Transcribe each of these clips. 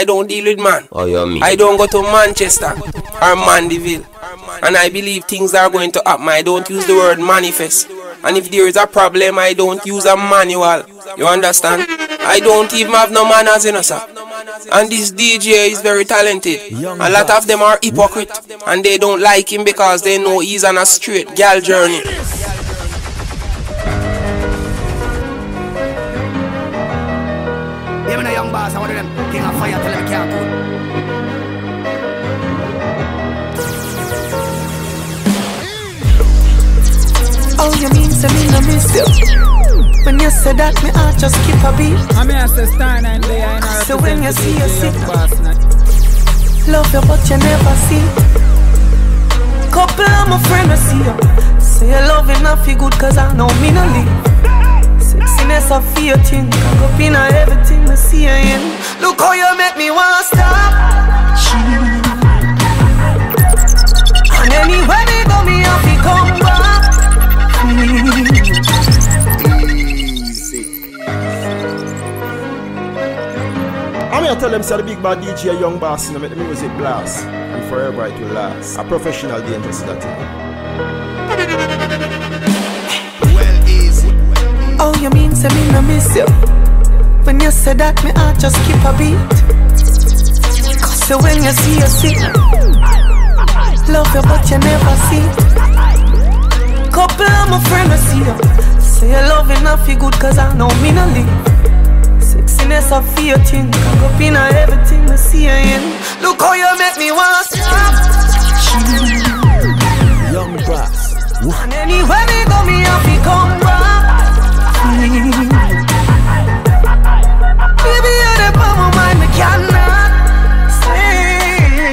I don't deal with man. Oh, you mean? I don't go to Manchester or Mandeville. And I believe things are going to happen. I don't use the word manifest. And if there is a problem, I don't use a manual. You understand? I don't even have no manners in us, sir. And this DJ is very talented. A lot of them are hypocrite. And they don't like him because they know he's on a straight gal journey. Oh, you mean to me no miss you? When you say that, me heart just keep a beat. I mean, I say stand and lay I know So when you see you sit boss. Love you, but you never see. Couple of my friends will see you. Say you love enough, you good, cause I know me no leave. Sexiness of fear thing. Cock up in everything I see you in. Look how you make me wanna stop. And anywhere we go, me have to come back. I'm here to tell them say the big bad DJ Young Boss you know, make the music blast and forever it will last. A professional dangerous that thing. Well easy. Oh, you mean say me no miss you? When you say that, me heart just keep a beat. Cause so when you see you see, love you but you never see. Couple of my friends will see you. Say you love enough, you good cause I know me no leave. Sexiness of fear thing, cock up in everything I see you in. Look how you make me want stop. Young Boss. And anywhere we go, me to come back. Baby, you're the power mind, me cannot say.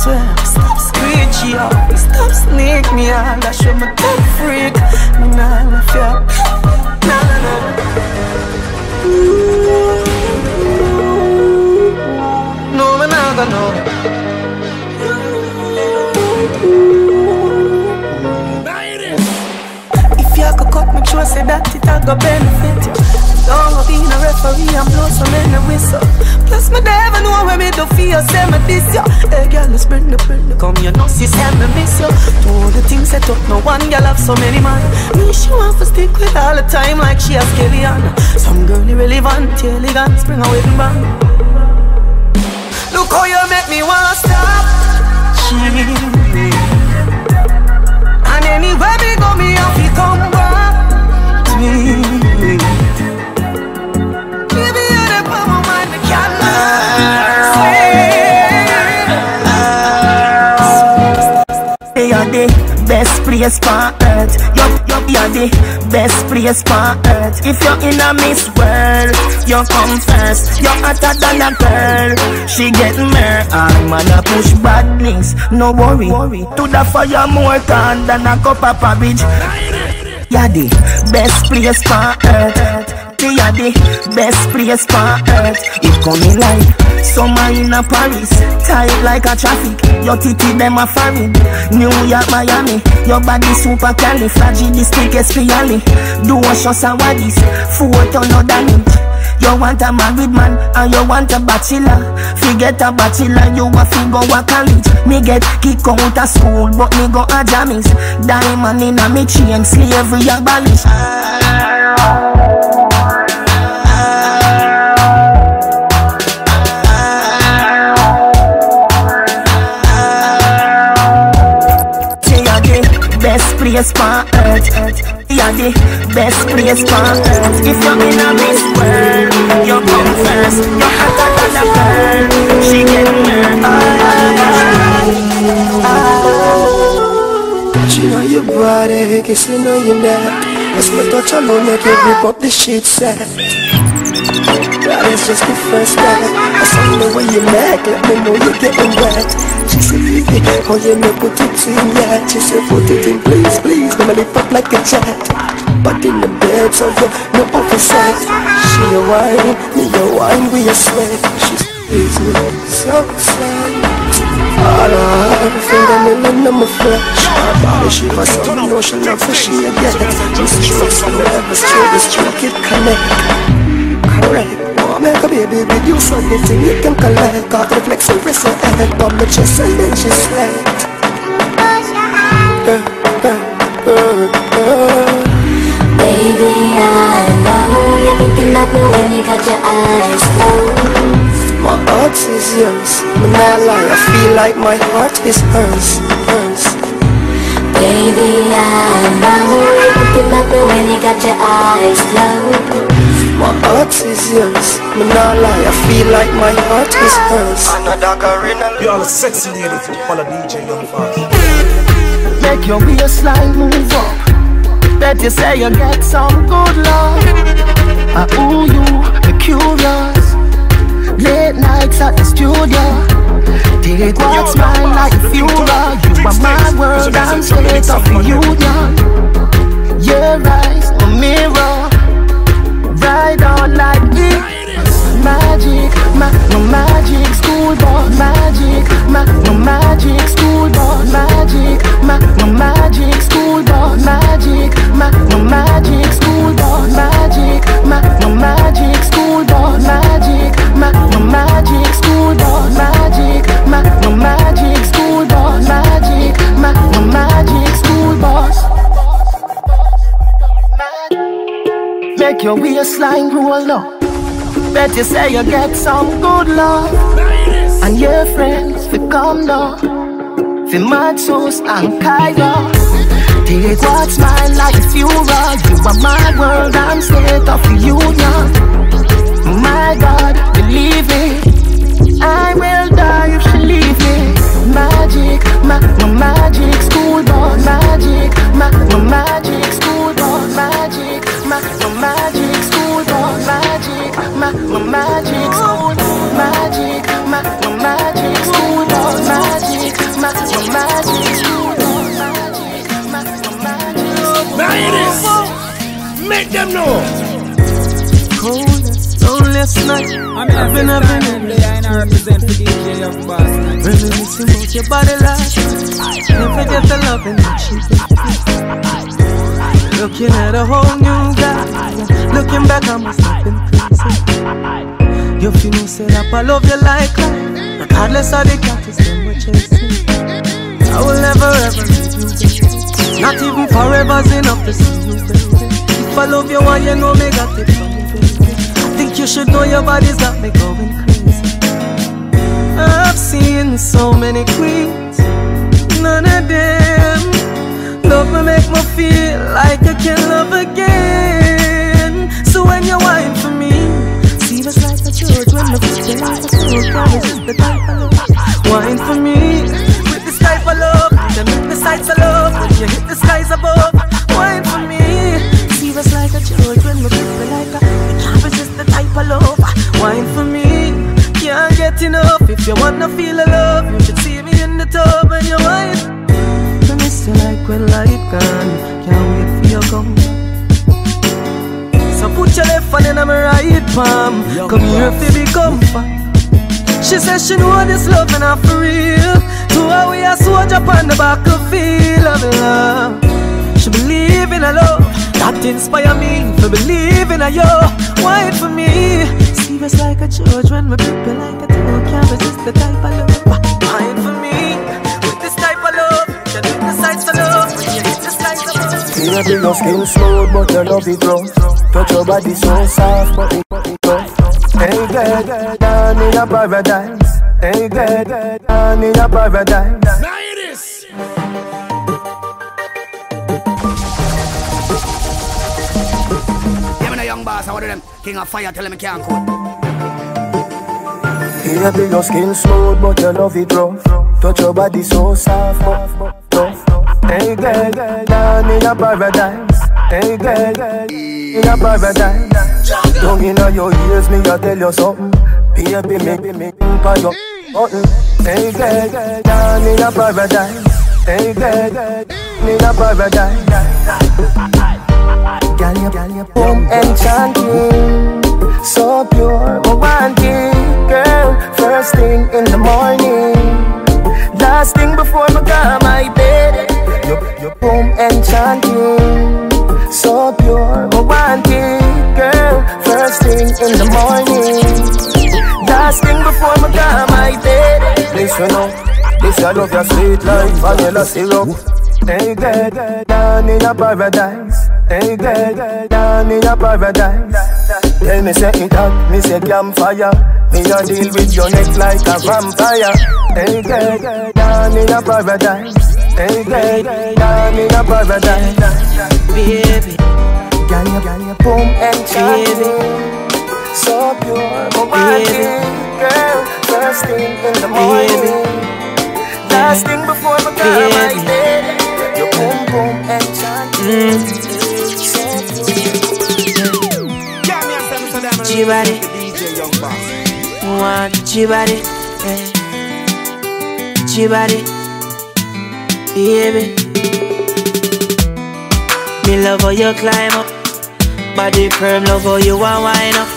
Swear, stop screeching out, stop snake me out. That show me top freak. Me nah left you. Cut say that it a go benefit you. Don't being a referee and blow so many whistle. Plus me never know where me do feel, say me this you. Hey girl, let's bring the bring come, you know, see, say me miss you. All the things set up, no one girl have so many man. Me she want to stick with all the time like she has Kellyanne. Some girl irrelevant, elegant, spring a wedding band. Look how you make me want to stop. And anywhere we go, me have to come say. You're the best place on earth. You're, you're, you're the best place on earth. If you're in a Miss World, you come first. You're hotter than a girl. She get mer. I'm gonna push bad things. No worry. To the fire more than a cup of porridge. You're the best place on earth. You're the best place on earth. It coming like summer in a Paris, tight like a traffic. Your titty them a foreign. New York, Miami. Your body super califragilisticexpiali. Do a show sawadis, no damage. You want a married man and you want a bachelor. Forget a bachelor, you a fi go a college. Me get kick out of school, but me go a jammies. Diamond in a me chain, slavery abolish. Place on earth. You're the best place on earth. If you're in a Miss World, you come first. You're hotter than a girl. She get She know you body, guess you know you not. Let's my touch alone make you rip up the shit set. That is just the first step. I saw the way you make, let me know you're getting wet. She said, baby, oh you know put it in yet. She said, put it in, please, please. Let me lift up like a jet. But in the bed, so you no offset. She a wine, me a wine, we a sweat. She squeeze me so sad. All her fingernail in my flesh Her body she was so know she love for she a get Just stroke some never stroke the stroke it connect Correct want make a baby with you So the thing you can collect Cause the flex will press your head Pop my chest and then she slept uh, uh, uh, uh. Baby, I know you're looking at me when you got your eyes closed. My heart is yours But not lie I feel like my heart is hers Hers Baby, I know you're looking at me when you got your eyes closed. My heart is yours But not lie I feel like my heart is hers You all the sexy ladies who follow DJ Young Boss. Make your waistline move up. Bet you say you get some good love. I ooh you, be curious. Late nights at the studio. Take what's mine like a funeral. You are my world, I'm state of the union. Your eyes, a mirror. Ride on like it. Magic, ma, no magic, school bus Magic, ma, no magic, school bus Magic, ma, no magic, school bus Magic, ma, no magic, school bus Magic, ma, no magic, school bus Magic, ma, no magic, school bus Magic, ma, no magic, school bus Magic, ma, no magic, school bus Make your waistline roll up. Bet you say you get some good love. And your friends fi come down Fi Matsus and Cairo Take what's mine like a funeral You are my world and state of the union My God, believe it I will die if she leave me. Magic, my, no magic School bus, magic, my, no magic magic School bus, magic, ma, no magic School bus, magic, ma, no magic School bus, magic, ma, no magic School bus, magic, ma, no magic Now hear this. Make them know. Coldest, loneliest night I'm here I've for been. having stand and I represent for DJ Young Boss. Reminiscing about your body last Never get the loving. That she gives Looking at a whole new guy. Looking back I must have been crazy You feel no say that I love you like that Regardless of the catches them we're chasing. I will never ever leave you baby Not even forever's enough to see you baby If I love you and you know me got it baby I think you should know your body's got me going crazy. I've seen so many queens, none of them love me, make me feel like I can love again. So when you whine for me, see us like a church when the you like a soul carries just the type of love. Whine for me with this type of love, then hit the sights of love when you hit the skies above. Whine for me, see us like a church when the you like a can't resist the type of love. Whine for me can't get enough. If you wanna feel the love, you should see me in the tub and you wine. When light gone. Can't wait for your come. So put your left hand in my right palm. Come here if you be comfort. She says she know this love and not for real. To her we a soldier on the back of love. She believe in a love that inspire me to believe in a yo. Wait for me. Serious like a judge when we people like a two can't resist the type Maybe your skin smooth, but your love it rough. Touch your body so soft, but it, but it tough. Hey girl, down in a paradise. Hey girl, down in a paradise. Now hear this. Yeah, me no young boss, I of them. King of fire, tell him I can't cook. Baby, your skin smooth, but your love it rough. Touch your body so soft, but but. Hey girl, down in a paradise. Hey girl, in a paradise. Down in your ears, me I tell you something. Baby, me me for your button. Hey girl, down in a paradise. Hey girl, in a paradise. Girl, you, girl, you boom enchanting, so pure, it, girl. First thing in the morning, last thing before I go my bed. Your poem enchanting, so pure, romantic, girl. First thing in the morning, last thing before my time I bed. This you know, this I love your sweet life, vanilla syrup. Hey girl, down in your paradise. Hey girl, down in your paradise. Tell me say it hot, me say campfire. Me a deal with your neck like a vampire. Hey girl, down in a paradise. Hey girl, down in a paradise. Baby, Girl, you, girl, you boom enchanting. So pure, my girl. First thing in the morning, last thing before my girl my Baby. bed. You boom boom enchanting. G-Body. DJ Young Boss. want G-Body, eh. G-Body, baby. Me love how you climb up, body firm, love how you want wine up.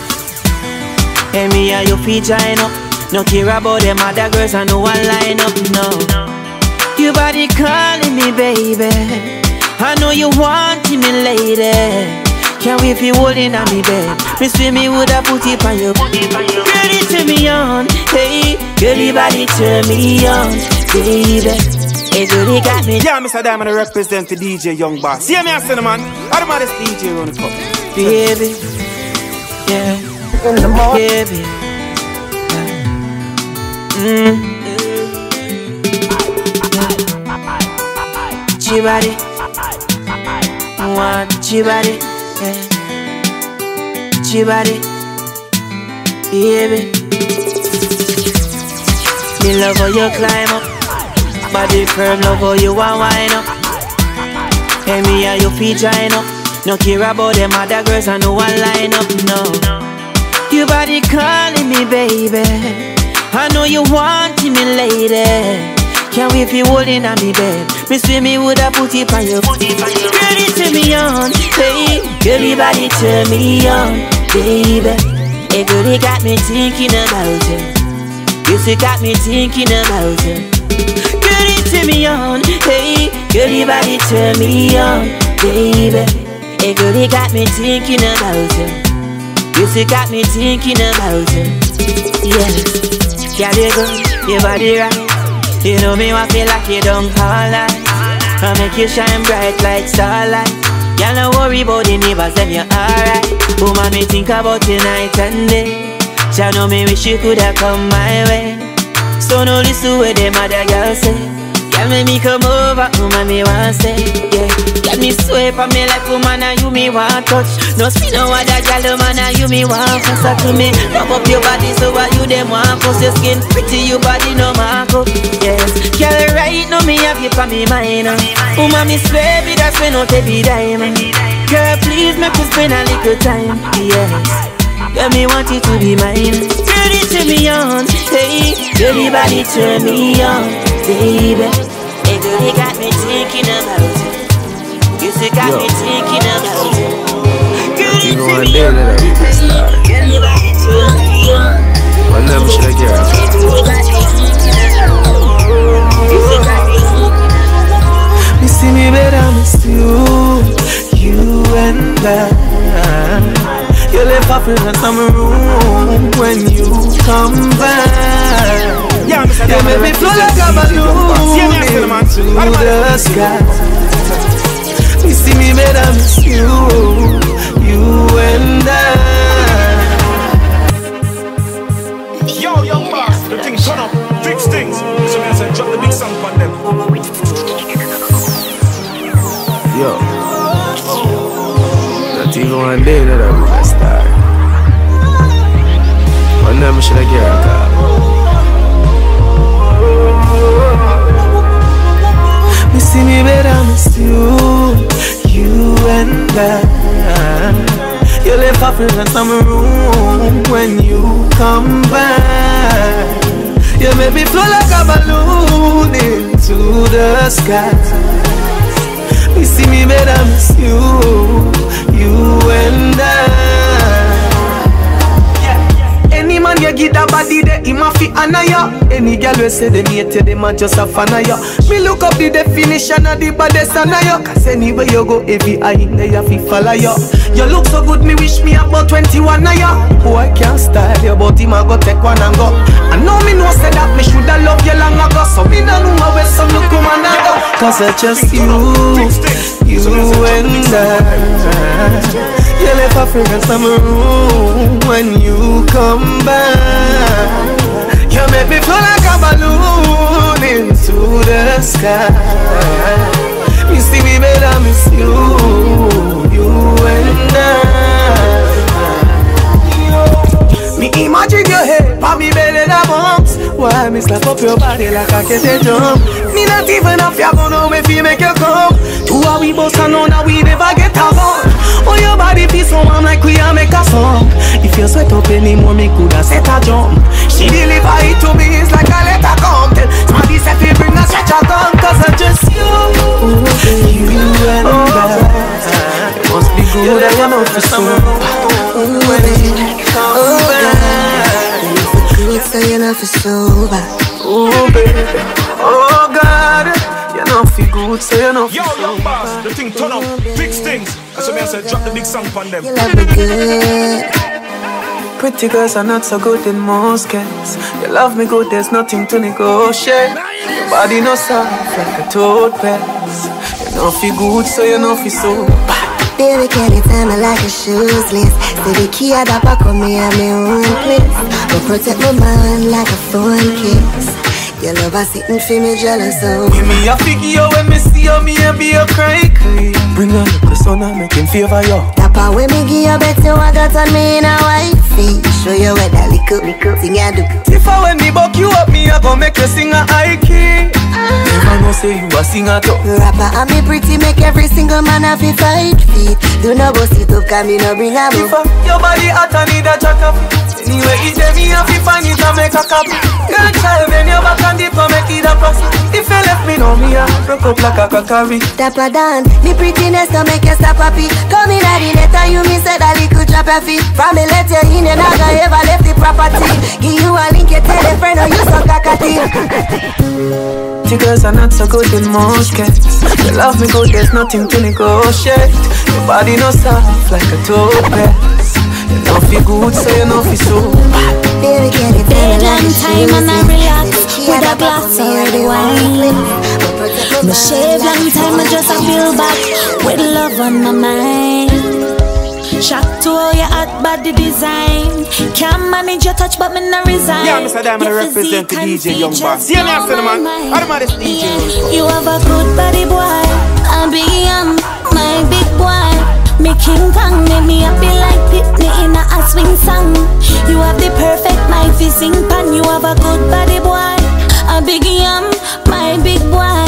And me and your feet join up. No care about them other girls, I know one line up, no. Your body calling me, baby. I know you wanting me, lady. Can't wait for you holding on me bed. Me swim me woulda put it on you. Girl, it turn me on, hey. Girl, your body turn me on, baby. Girl, you got me, Yeah, Mr. Diamond, I represent the DJ Young Boss. See me, I say, man. I'm the DJ around the club. baby. Yeah, In the morning, baby. Mm. G-Body. Want G-Body. Yeah. G-Body. Baby. Me love how you climb up. Body firm, love how you want wine up. And me and your feet join up. No care about them other girls, I know one line up, no. Your body calling me, baby. I know you wanting me, lady. Can't wait for you holding on me bed. Me swim me woulda put it on you. Girl, it turn me on, hey. Girl, your body turn me on, baby. Hey, girl, you got me thinking about you. You still got me thinking about you. Girl, it turn me on, hey. Girl, your body turn me on, baby. Hey, girl, you got me thinking about you. You still got me thinking about you. Yeah, you good, your body right. You know me, I feel like you don't call that. I make you shine bright like starlight. Y'all don't worry about the neighbors, them you alright. Woman, me think about you night and day. Y'all know me wish you coulda come my way. So no listen what them other girls say. Y'all make me come over, woman, me want stay. Yeah, get me sweep on me like woman, and you me want touch. No see no other girl, man, and you me want fuss up to me. Rub up your body so what you them want fuss your skin. Pretty your body no mark up. Yes, girl, right now me have you for me mind. Woman, me swear me that's when no take diamond. Girl, please make me spend a little time. Yes. Girl, me want you to be mine. Girl, it turn me on, hey. Girl, body turn me on, baby. Girl, you got me thinking about you. You still got me thinking about you. Girl, You know turn one me day on, that I be a star. girl, your body turn me on. One never should I care. You me thinking about you. You me thinking You see me better, miss you, you and I. You left a present in my room when you come back. Yeah, Mr. You make me flow like a the DJ Young Boss. See me, I say, balloon into I'm the the maddest DJ around the sky. You see me better, miss you, you and I. Yo, Young Boss, the thing turn up. Fix things. So I say, drop the big song on them. Yo. Not even one day that I be a star. One never should I care a call. See me better, miss you, you and I. You left present in my room when you come back. You make me flow like a balloon into the sky. You see me better, miss you, you and I. Man you give that body there, him a fi honor ya. Any girl we say them hate you, them a just a fan of ya. Me look up the definition of the baddest honor ya. Cause anywhere you go, every eye there you fi follow ya. You look so good, me wish me about 21 of ya. Boy can't style you, but him a go take one and go. I know me know say that me shoulda love you long ago So me no know where some look come and go Cause I just you, you and I You left a fragrance in my room when you come back. You make me feel like a balloon into the sky. Me see me better miss you, you and I. Me imagine your head, pa me belly the bumps Why me slap up your body like I a jump Me not even if a fear gonna make you come? Two a we boss and know that we never get along Oh your body feel so warm like we a make a song. If you sweat up anymore me coulda set a jump. She deliver it to me it's like a letter come Tell somebody say fi bring a stretch a gun Cause I just you, you and I It must be good that you know for some When you come back Good so you know for sober. Oh baby, oh God, you know feel good, so you know Yo, feel young boss, the thing turn up, big things. That's me I said, drop the big song on them. You love me good. Pretty girls are not so good in most cases. You love me good, there's nothing to negotiate. Your body no soft like a toothpaste. You know feel good, so you know feel so bad. Baby, can you tell me like a shoes list? Say the key at the back of me and me own place. But protect my mind like a phone case. Your love are sitting for me jealous of. Give me a figure when me see you, me and be a cry cry. Bring a look, son, I make him favor you. Tapa when me give you bet you I got on me in a wifey. Show you what that little, little thing I do. If I when me buck you up, me I go make you sing a high key. Never know say you a singer too. Rapper and me pretty make every single man have a fight feet. Do no bust it up, cause me no bring a If book. uh, your body hot, I need a jack Anyway, it's me have to find it and make a copy. Girl, child, when your back and dip, go make it a plus. If you left me, know me, I broke up like a crockery. Dapper Dan, me prettiness to make you stop happy. Come in at the letter, you me said that you could drop your feet. From me let you in, you not gonna ever left the property. Give you a link, you tell a friend, or you so cockatoo. The girls are not so good in most cases. You love me good, there's nothing to negotiate. Your body no soft like a toothpaste. You know feel good, so you know feel so. Baby, can you tell me like Bedtime a time and I shoes relax list? Say the key with a the back of glass me of red wine. wine. But protect my Me mind shave long time, I just I feel case. back with love on my mind. Shock to how your hot body design. Can't manage your touch, but me no resign. Yeah, Mr. Diamond, Your I represent the physique DJ Young and Boss. features Yeah, me, I blow said, man. my mind. I'm the maddest DJ. Yeah, You have a good body, boy. I be young, my big boy. Me King Kong, make me happy like Pitney in a, swing song. You have the perfect mind sing pan. You have a good body, boy. A big yam, my big boy.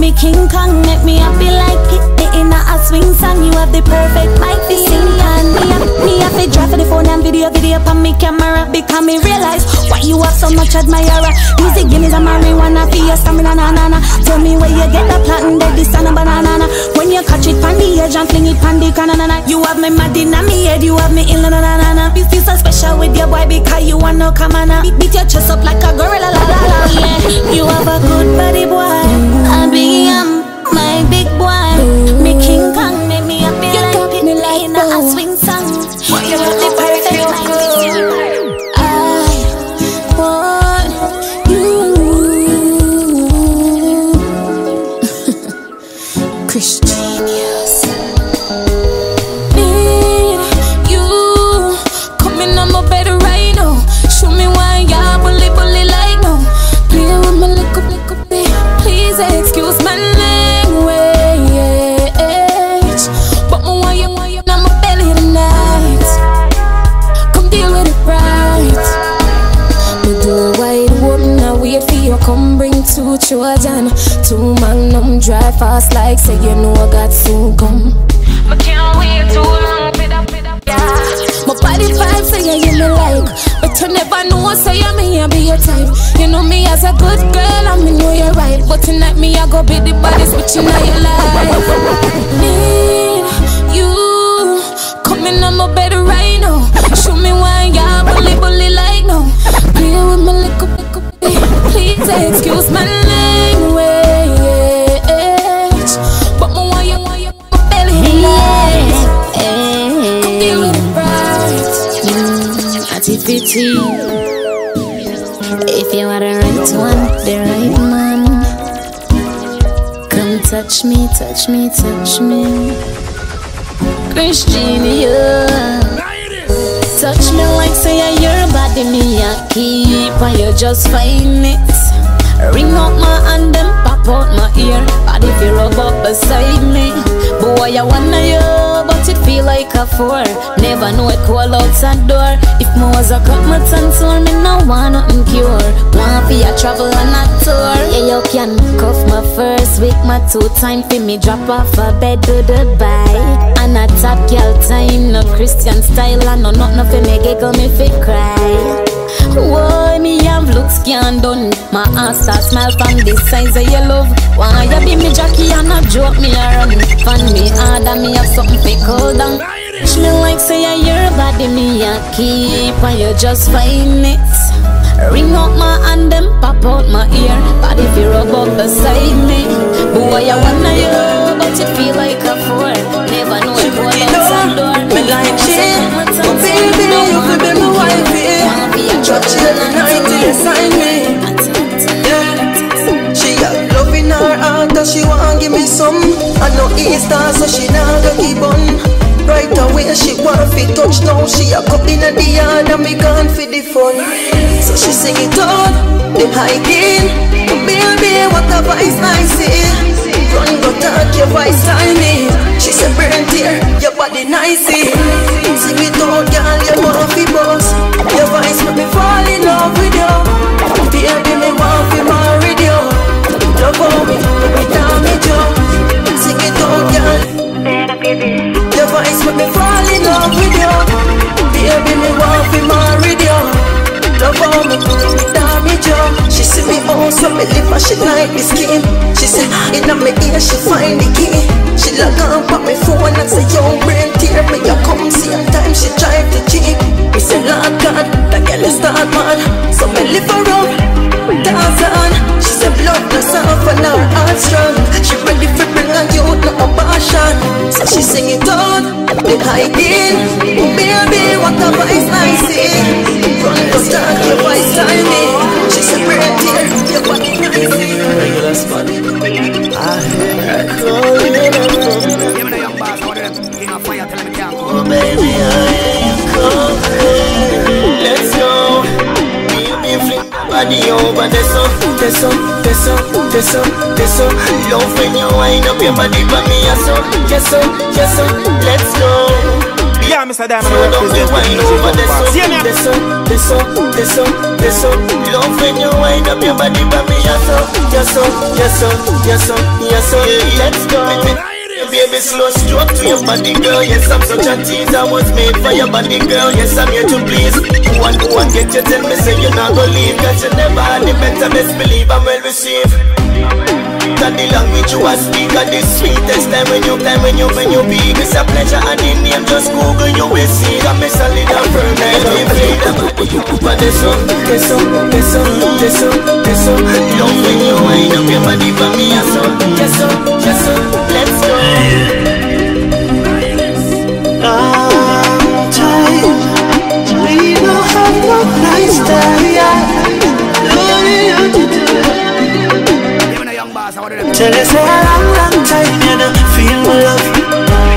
Me King Kong, make me happy like Pitney in a, swing song. You have the perfect mic, fi sing pan. Me have, me have to drive for the phone and video, video on me camera because me realize why you have so much admirer. Music Guinness and marijuana for your stamina, na na na. Tell me where you get the platinum, dead this and a banana. na. When you catch it pan the edge and fling it pan the na. You have me mad in me head, you have me in la na na na na. You feel so special with your boy because you want no come on. Beat, beat your chest up like a gorilla, la la la. Yeah, you have a good body, boy. I be um, my big boy. Me King Kong, make me happy like in a, a swing two children, two magnum, drive fast like say you know I got soon come. I can't wait too long for that, yeah. My body vibe say yeah, you me like, but you never know say you me I be your type. You know me as a good girl, I me know you're right, but tonight me I go be the baddest bitch in your life. Need you coming on my bed right now. Show me why y'all bully bully like no. Play with my little little bit. Please excuse my language, but my why you why you my belly tonight. Come deal with it right. Activity. Mm, if you are the right one, the right man. Come touch me, touch me, touch me. Christiania. Touch me like say yeah, your body me a keep and you just find it. Ring out my hand and pop out my ear. Body feel rub up beside me. Boy, I wanna you, but it feel like a four. Never know it call outside door. If me was a cut my tongue sore, me no want nothing cure. Want for a travel and a tour. Yeah, you can cuff my first week, my two time for me drop off a bed to Dubai. And a top girl time, no Christian style, and no nothing for me giggle me fi cry. Why me have looks can done? My ass a smile from the size of your love. Why you be me jockey and not joke me around Fan me hard and me have something fi cool down. Touch me like say yeah, your body me a keep And you just find it. Ring out my hand and pop out my ear. Body fi rub up beside me. Boy I wanna you But you feel like a fool. Never know it go outside door. Me like shit baby? you could be Drop night till you sign me. Yeah. She got love in her heart Cause she wanna give me some. I know Easter so she not gonna keep on. Right away she want fi touch now She a cup in the yard and me gone for the fun. So she sing it out The hiking Baby what a vice nice Run go talk your voice tiny She said burn tear Your body nice Sing it out girl you want fi boss. Your voice make me fall in love with you. Baby me want fi marry you Love how me make me you Sing it out girl. Your voice make me fall in love with you. Baby me want fi marry you Love how me make me see me out so me lip and she like the skin. She say in me ear she find the key. She log on pop me phone and say yo brain tear me you come same time she drive the jeep. Me say Lord God that girl is start mad So me her up dance on. She say blood and her heart strong. She ready for bring a youth no abortion So she sing it out the hiding oh, Baby what a voice nice Run go start your voice tiny She say brain tear your body nice. Regular spot. Sun, the sun, the sun, the sun, the sun. Love when you wind up your body for me, yes sir, yes sir, yes sir. Let's go. Yeah, Mr. Diamond, I down the the over the See me? the sun, the sun, the sun, the sun. Love when you wind up your body me, yes sir, yes sir, yes sir, yes sir, yes sir. Let's go. Baby, slow stroke to your body, girl. Yes, I'm such a tease. I was made for your body, girl. Yes, I'm here to please. One, one, get you tell me, say you're not gonna leave. Cause you never had the better, best believe I'm well received. That the language you are speak at the sweetest time when you time when you when you big it's a pleasure and the name just Google you will see. That me solid and firm me feel that but the sun. The sun the sun the sun the sun. Love when you wind up your body for me yes sir. Yes sir yes sir. Let's go. Long time we don't have no nice time. Give me Tell us a long, long time you know feel my love.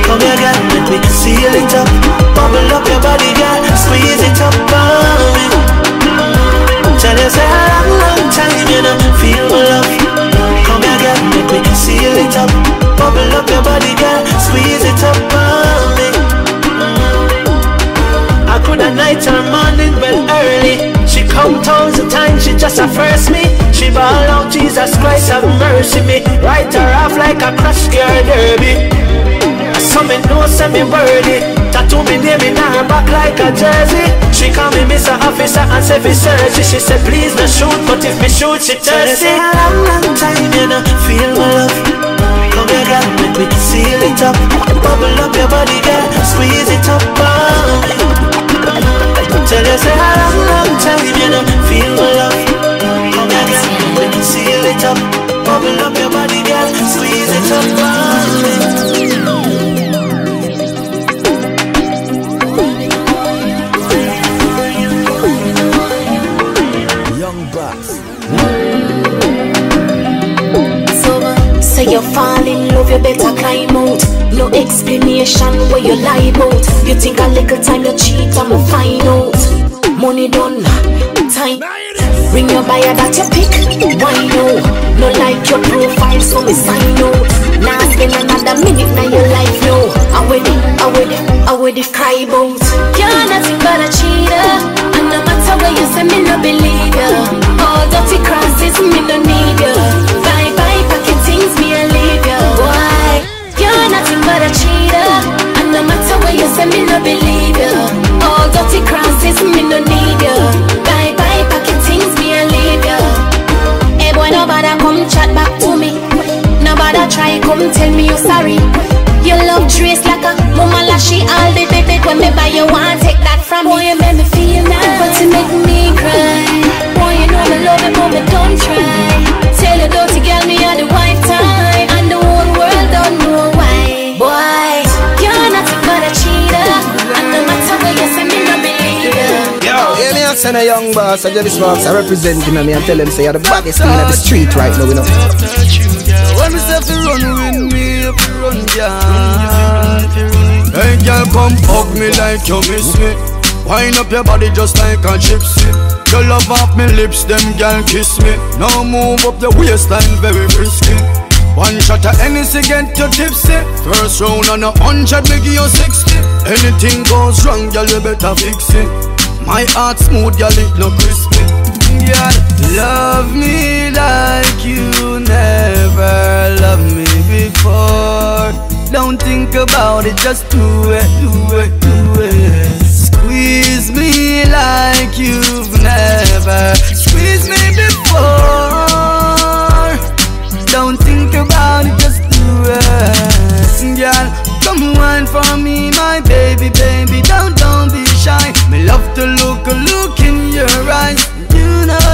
Come here, girl, let me seal it up. Bubble up your body, girl, squeeze it up on me. Tell us a long, long time you know feel my love. Come here, girl, let me seal it up. Bubble up your body, girl, squeeze it up on me. I could a night or morning, well early. Come thousand times, she just a first me. She ball out, Jesus Christ have mercy me. Write her off like a crash gear derby. Some me know say me worthy. Tattoo me name in her back like a jersey. She call me Mr. Officer and say search She said please no shoot, but if me shoot she thirsty. A long, long time you know feel my love. Come here, girl, make me seal it up. Bubble up your body, girl, squeeze it up on Tell you say a long, long time you know feel my love. Come me seal it up. Bubble up your body, girl, squeeze it up on. Say you fall in love, you better climb out. No explanation where you lie about. You think a little time you cheat, I'ma find out. Money done, time. Ring your buyer that you pick. Why no? No like your profile, so me sign out. Now spend another minute now your life no. I it, I it, I it cry about. You're nothing but a cheater. And no matter what you say, me no believe you. All dirty crosses, me no need you. You're nothing but a cheater. And no matter what you say, me no believe you. All dirty crosses, me no need you. Bye bye, packet things, me a leave you. Hey boy, nobody come chat back to me. Nobody try come tell me you sorry. Your love trace like a mama lashy all the day when me buy you want take that from Boy, you make me feel nice, but you make me cry. Boy, you know me love it, but me don't try. Tell your dirty girl me had the white time, and the whole world don't know. Boy, you're nothing but a cheater, and no matter what you say, me no believe you. Yeah, me a send a young boss, I just box, I represent him and me and tell him say you're the baddest thing in the street right now, you know. When me say fi run with me, if you run, girl. Hey, girl, come hug me like you miss me. Wind up your body just like a gypsy. You love off me lips, them girl kiss me. Now move up the waistline, very frisky. One shot of Hennessy get you tipsy. First round on a hundred, give you sixty. Anything goes wrong, girl, you better fix it. My heart smooth, girl, it no crispy. Girl, love me like you never loved me before. Don't think about it, just do it, do it, do it. Squeeze me like you've never squeezed me before just Girl, come wine for me, my baby, baby. Don't, don't be shy. Me love to look, look in your eyes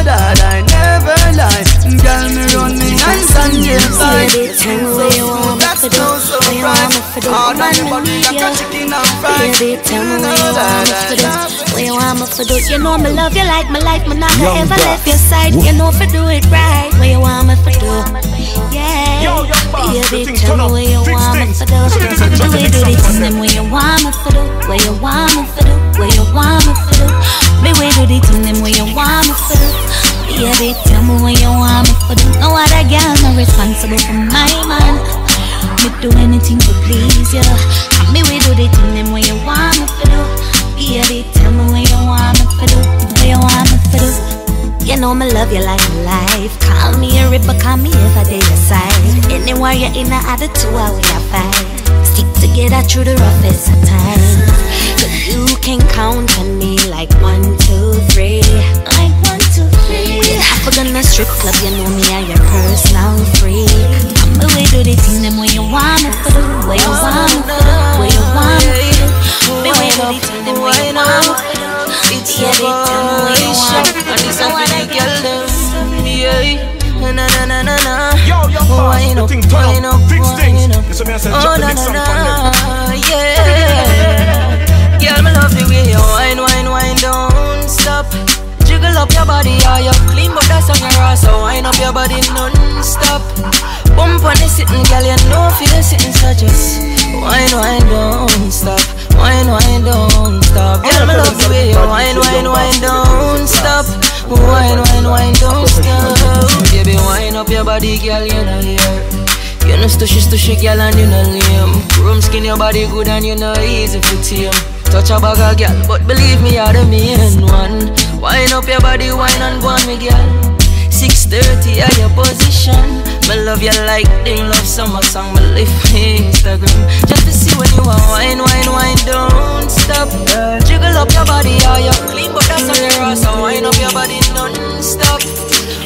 that I never lie. Girl, me run me hands on your thighs Baby, tell me where you want me That's to do no Where you want me to do All Man, on your body like you a chicken and fries Baby, tell me You know you want me that to I love you. Want me to do You know me love you like my life Me not ever left your side. You know if I do it right Where you want me to do? Yeah. Yo, Young Baby, tell me up. where you want me things. to do. So there's a The just way a do mix the up thing where you want me to do. Where you want me to do. Where you want me to do. Me way do the thing them where you want me to do Yeah, baby, tell me where you want me. To do No other girl not responsible for my man Me do anything to please you Me way do the thing them where you want me to do. Baby, tell me where you want me to do. Where you want me to do? You know me love you like life. Call me a ripper, call me if I your side. Anywhere you're in, I add a two, I we are five Stick together through the roughest of times. Cause you can count on me like one, two, three three If I gonna strip club, you know me, I your personal freak I'm away do the thing them where you want me to do Where you want me to do, where you want me to do Me way do the thing them where you want me to do It's Yeah, your they tell me where you voice, want yeah. me And to it's do a I wanna big girl, them. Yeah. Na na na na na. Yo, yo, oh, boss, Wine the up, thing turn wine up. up, Fix things. wine. You see me, I say, Oh drop the na mix na song na, from yeah. Girl, me love the way you wine, wine, wine, don't stop. Jiggle up your body, yeah, you clean, but that's on your ass. So wine up your body non-stop. Bump on the sitting, girl, you know you're sitting, so just wine, wine, don't stop. Wine, wine, don't stop. Girl, me love the way you wine, wine, wine, don't stop. Wine, wine, wine, don't stop. Baby, wine up your body, girl, you know here. You know stushy, stushy, girl, and you know lame. Chrome skin, your body good, and you know easy for tame. Touch a bag of girl, but believe me, you're the main one. Wine up your body, wine and go on me, girl. 630 at your position. Me love you like they love summer song. Me live Instagram just to see when you are wine, wine, wine. Don't stop. Jiggle up your body, yeah, you clean, but that's on your ass. So wine up your body non-stop.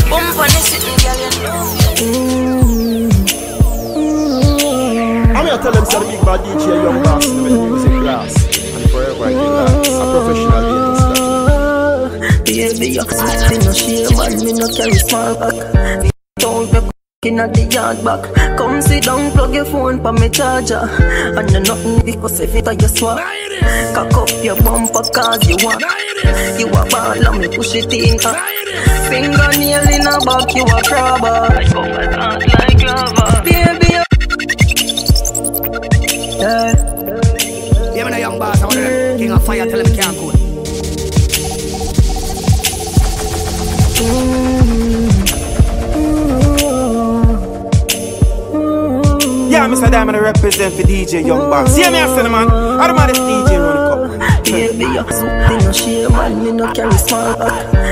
Bump on the sitting, girl, you know. I'm here to tell them say the big bad DJ Young Boss in the music class. And forever I will last. A professional dentist. Baby, you can't no shame, man, me no carry small back. Don't make Inna the yard back Come sit down, plug your phone pa me charger And you nothing because if it a your swap Cock up your bumper cause you want You a ball and me push it in uh. Fingernail in a back, you a crabber I go like like lava Baby, you Yeah Yeah, man, a young boss, I want them King of fire, tell him he can't cool Yeah, Mr. Diamond, I represent for DJ Young Boss. See me, I say, man. I don't mind this DJ run the cup. Baby, you me no share man, me no carry small back.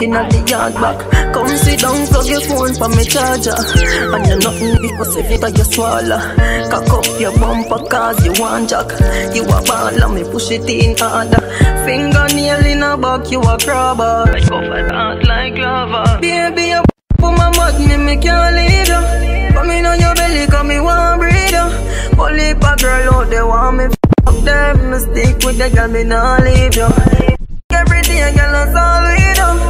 Inna the yard back. Come sit down, plug your phone for me charger. And you nothing because if it you swallow. Cock up your bumper cause you want jack. You a ball and me push it in harder. Fingernail in a back, you a crabber. I go for that like lava. Baby, you put my mouth, me me can't leave you. Come in on your belly, come me want breathe you. Only a girl out there want me fuck them. Stick with the girl, me not leave you. Every day, girl, that's all we do.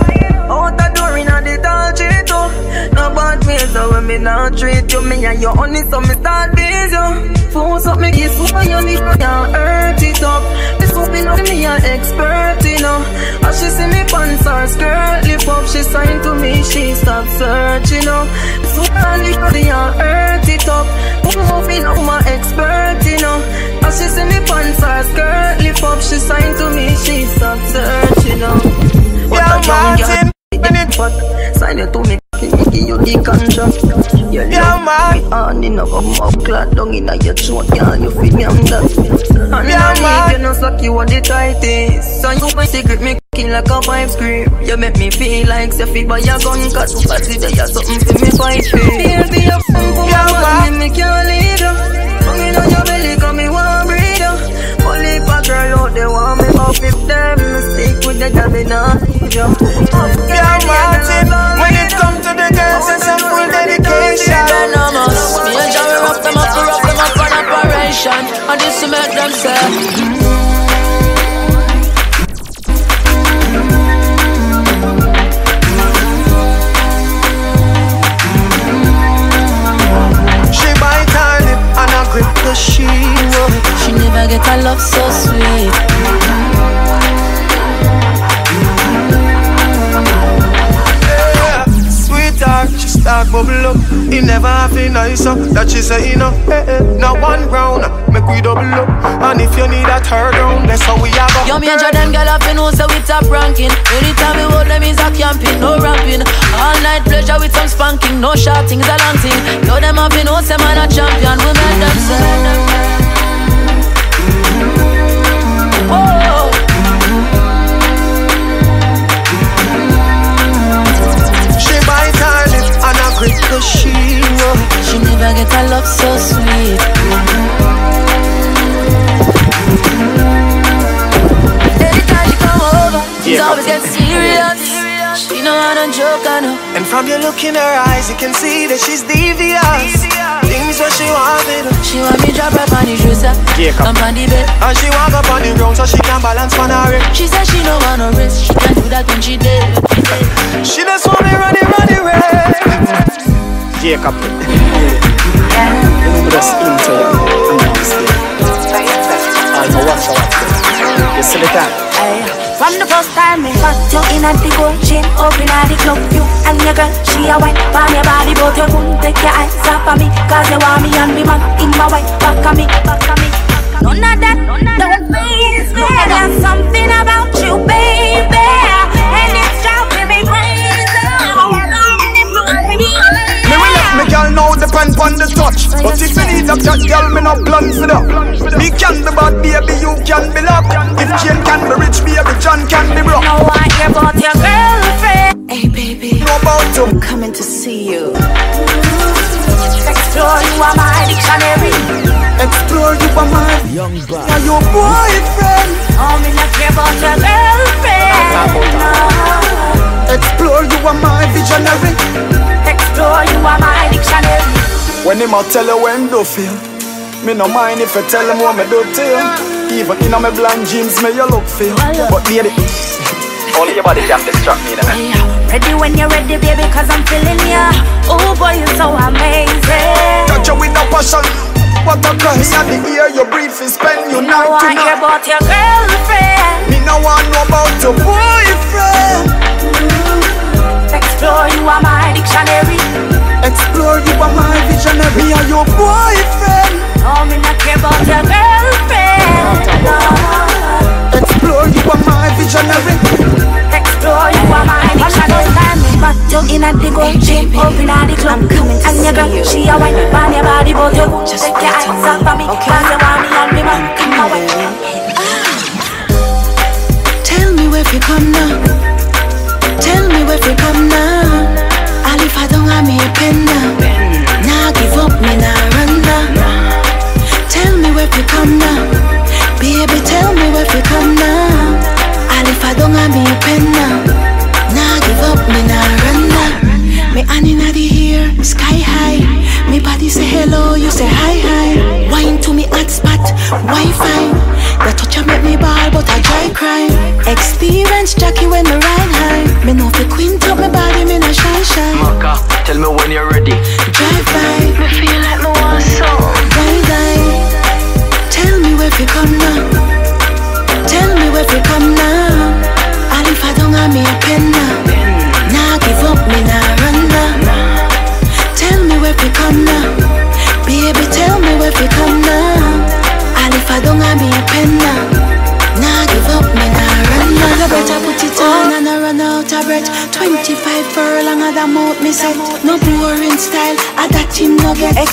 Out the door inna the tree too. No bad ways, so when me not treat you, me and you honey, so me start busy you. Force up me kiss when you need me and hurt it up. Me swooping up me an expert, you know. As she see me pants or skirt lift up, she sign to me, she stop searching, you know. So I lift me and hurt it up. Moving up my expert, you know. As she see me pants or skirt lift up, she sign to me, she stop searching, you know. What But sign it to me, give you the contract. You love me on in a come up, clad down in a your throat, girl. You feel me, I'm that. And yeah, you know, suck you on the tightest. So you my secret, me cooking like a pipe scream. You make me feel like Sophie by your gun, cause you party there, you something for me fight for. Baby, you fun for my body, me can't leave you. Come in on your belly, come me want breathe you. Only a girl out there want me up if them stick with the girl, me you. Yeah, Martin, when it comes to the girls, it's a full dedication. Venomous, me and Jerry rock them up, we rock them up on operation. And this to make them say. Mm. She bite her lip and I grip the sheet. She never get a love so sweet. Sweetheart, she start bubble up. He never have a nicer that she say, you know, eh, eh. Now one round, make we double up. And if you need a third round, that's how we have Yo, me and Jordan girl up in know so we top ranking. Anytime we hold them is a camping, no rapping. All night pleasure with some spanking, no shouting, a long thing. Yo, them up in know say man a champion, we make them say. Oh. She bite her lip and I grip the. She never get a love so sweet. Anytime she come over, things Yeah, always get serious. She know how to joke, I know. And from your look in her eyes, you can see that she's devious. Things what she wanted. She want me drop her on the dresser, Jacob. I'm on the bed. And she walk up on the ground so she can balance on her hip. She said she no want no rest. She can do that when she dead. She just want me running, running, running. Jacob. You know me just into you. I'm a watch out. You see the time? From the first time me got you in a the gold chain Up in a the club You and your girl, she a wine Palm your body but you couldn't take your eyes off of me Cause you want me and me man In my way, back of me, back of me. None of that, don't please me. There's something about you, baby. And it's driving me crazy. Oh, me will depend on the touch. But if you need a cat girl, me no plan for that. Me can be bad baby, you can be love. If Jane can be rich baby, John can be broke. No one care about your girlfriend. Hey baby, know about you. I'm coming to see you. Explore you are my dictionary. Explore you are my Young boy. Are your boyfriend. Oh, me not care about your girlfriend. No. Explore you are my visionary Explore you are my dictionary When him a tell you when do feel Me no mind if you tell him what me do to you Even in my blind jeans me you look feel But lady Only your body can distract me now Ready when you're ready, baby, cause I'm feeling ya. Oh boy, you're so amazing. Touch you with no passion. What a cry in the air you breathe fi spend your Me night no want tonight. hear about your girlfriend. Me no want know about your boyfriend. Explore, you are my dictionary. Explore you are my visionary. And your boyfriend.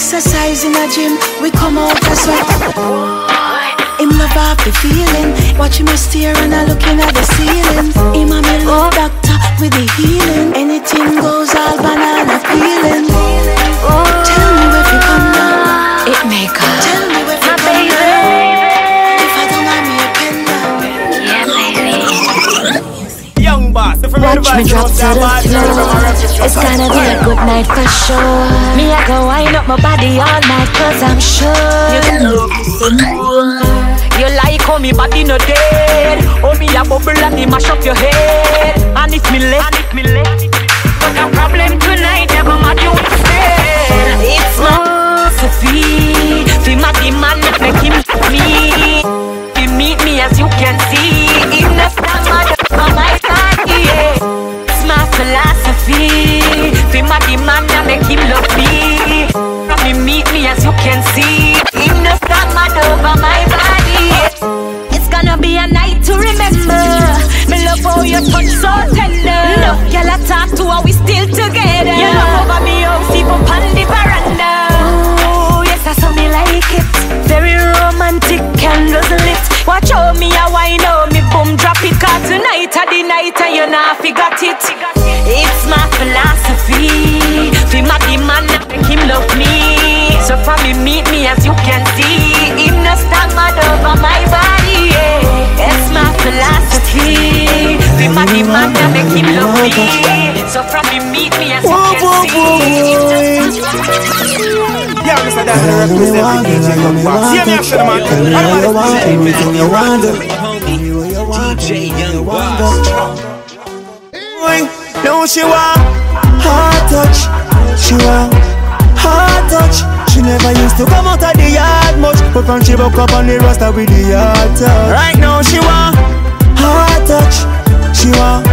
Exercise in a gym, we come out a sweat. Love off the feeling. Watching me stare and I looking at the ceiling. Him a me love doctor with the healing me drop to the floor. It's gonna be a good night for sure. Me, I go wind up my body all night, cause I'm sure. You like how me body no dead. Oh me a bubble and me mash up your head. And if me let, and if me let But the problem tonight never mad you instead It's my Sophie Fi my demand make him me. Fi meet me as you can see can see. In the stomach over my body. It's gonna be a night to remember. Me love how you touch so tender. Love girl I talk to her we still together. You love over me oh, house even on the veranda. Ooh, yes I saw me like it. Very romantic candles lit. Watch how me a wine out me boom drop it. Cause tonight a the night and you not forgot it. It's my philosophy philosophy Fi my demand make him love me So from me meet me as you can see Him no stand Yeah, Mr. Dan, represent the DJ Young Boss. See me action, man. I'm you want, a everything you want. DJ Young Boss. No, she want hard touch. She want hard touch. She never used to come out of the yard much, but when she woke up on the roster with the hard touch. Right now she want hard touch. She want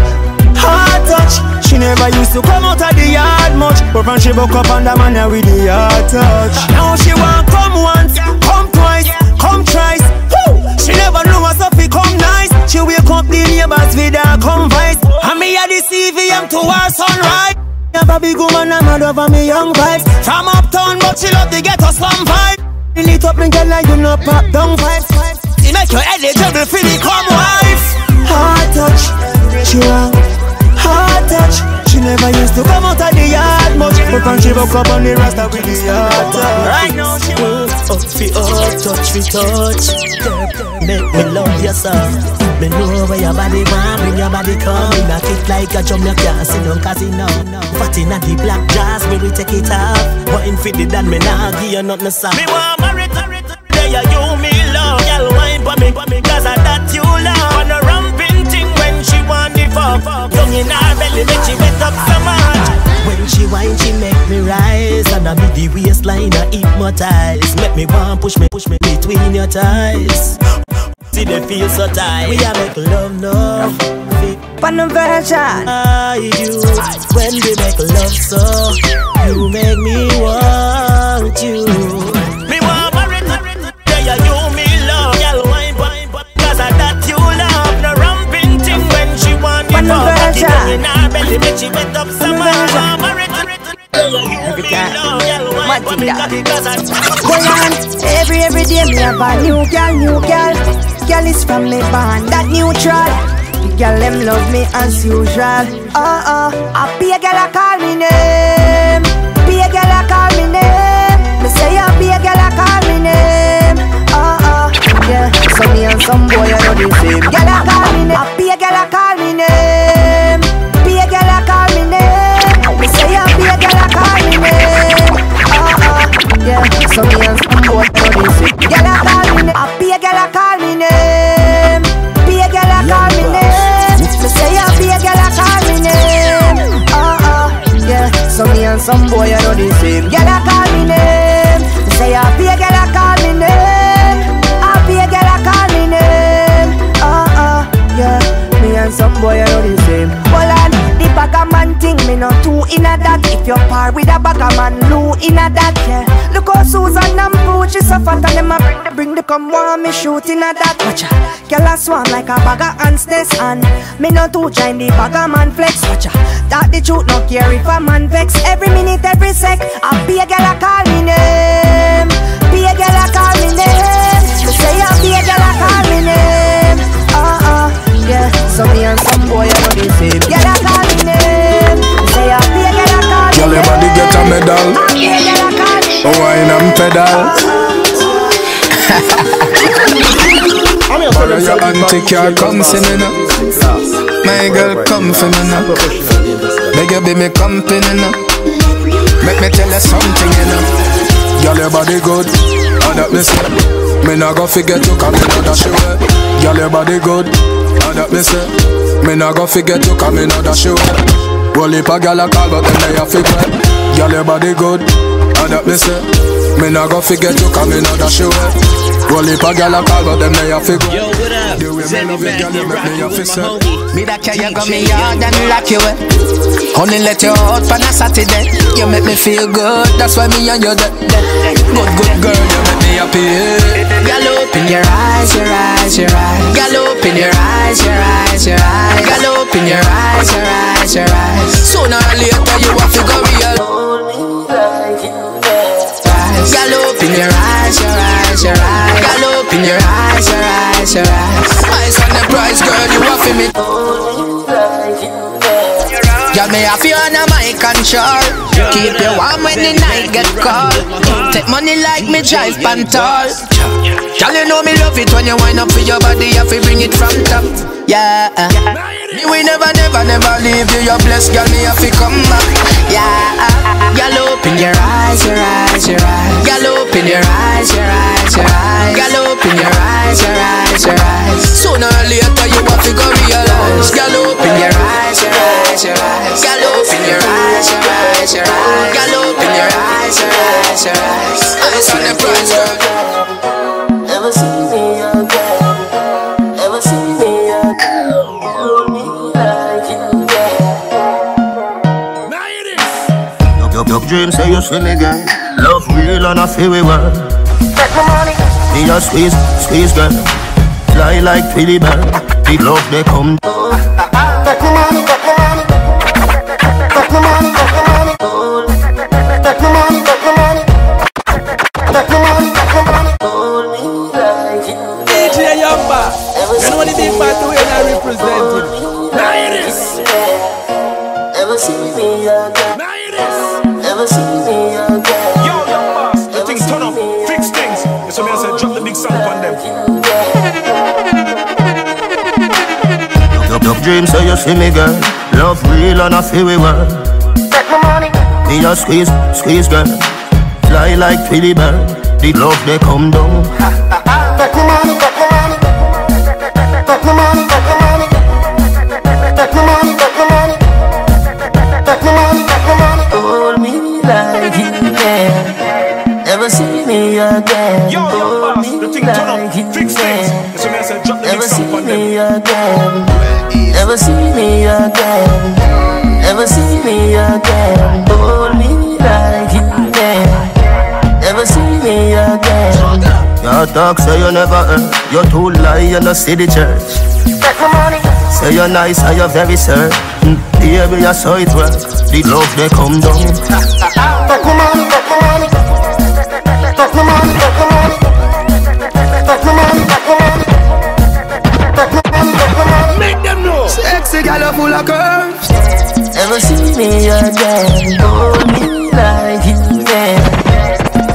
hard touch. She never used to come out of the yard much, but when she woke up on the man with the hard touch. Now she want come once, come twice, come thrice. Woo! She never know herself come nice. She wake up the neighbors with her come vice. And me a the CVM to her sunrise. A big woman and mad over me young vibes From uptown but she love the ghetto slum vibe Fill it up and girl like you know pop down vibes She make you eligible for the come wife Hard touch, she want. Hard touch She never used to come out of the yard much. But when she woke up on the rasta with the hard touch. Right now she wants Up fi up, touch fi touch. Make me love you so Me know where your body want When your body come. In a kick like a drum You can't see no casino Fat inna the black jazz Me we take it off. But in fit it and me nah give you nothing soft Me want marry fuck Young in her belly make she wet up so much. When she whine, she make me rise. And I be the waistline I hypnotize Make me want push me, push me between your thighs. See they feel so tight. We a make love now Pan the version. I do When we make love so You make me want you Thing that on. Every, every day me have a new girl, new girl. Girl is from me band, that neutral. Girl, them love me as usual. Uh uh, I be a girl, I call me name. Be a girl, I call me name. Me say I be a girl, I call me name. Uh uh, yeah. So me and some boy, I know the same. Girl, I call me name. I yeah So me and some boy, know the same Girl, I call me name I be girl, I call me name. Be girl, I call me name. Me say I be girl, I call me name. Uh uh, yeah So me and some boy, know the same. Girl, I call me name. Me say I be girl, I call me name. I be girl, I call me name. Uh uh, yeah Me and some boy, know the same. Hold on, the thing Me not too in a that. If you par with a bag man Lou in a that, yeah. Look how Susan and Pooch so fat And them a bring the, bring the come want me shoot in a that. Watch ya. Girl a swarm like a bag of ants nest And me not too join the bag man flex. Watch ya. That the truth no care if a man vex. Every minute, every sec I be a girl a call me name. Be a girl a call me name. Me say I be a girl a call me name. Uh uh, yeah. So me and some boy I know the same girl me Wine and pedal. Follow your auntie car, come see me now. My girl, come for me now. Beg you be me company now. Make me tell you something, you know. Girl, your body good. And that me say. Me nah go forget you, come in other show. Girl, your body good. And that me say. Me nah go forget you, come in other show. Roll up a gal a call, but then they a figure. Girl, your body good. And that me say. Me nah go forget you, come in other show. Roll up a gal a call, but them they a figure. Yo, what up? The way me love you, girl, you make me a fist. Me that carry go me yard and lock you away. Only let you out on a Saturday. You make me feel good, that's why me and you there. Good, good girl, you make me happy. Gal open your eyes, your eyes, your eyes. Gal open your eyes, your eyes, your eyes. Gal open your eyes, your eyes, your eyes. Sooner or later you have to go real. Open your eyes, your eyes, your eyes. Gal open your eyes, your eyes, your eyes. Eyes on the prize, girl, you to me. Gal me have you under my control. Keep you warm when the night get cold. Take money like me drive pantol. Gal you know me love it when you wind up for your body, you have to bring it from top. Yeah. Me we never, never, never leave you. You're blessed, girl. Me have to come back. Yeah. Gal open your eyes, your eyes, your eyes. Gal open your eyes, your eyes, your eyes. Gal open your eyes, your eyes, your eyes. Sooner or later you have to go realize. Gal open your eyes, your eyes, your eyes. Gal open your eyes, your eyes, your eyes. Gal open your eyes, your eyes, your eyes. On the prize, girl. Ever see me dream say you see me girl. Love real and I feel we well. Take my money. Me a squeeze, squeeze girl. Fly like Twilly bird Big love they come. Take my money, take my money. Take my money, take my money. Take my money, take my money. Take my money, take my money. Hold me like you DJ Yamba, you know the big man the way I represent him. Now it is Ever see me again? Dream say you see me girl. Love real and I feel we well. Take my money. Me a squeeze, squeeze girl. Fly like Twilly bird Big love they come down Talk say you never uh, earn. You too lie, you no see the church. Take my money. Say you're nice and you're very certain. Baby, I saw it work. The love they come down. Take my money, take my money. Take my money, take my money. Take my money, take my money. Take my money, take my money. Make them know. Sexy gal full of curves. Ever see me again? Hold me like you can.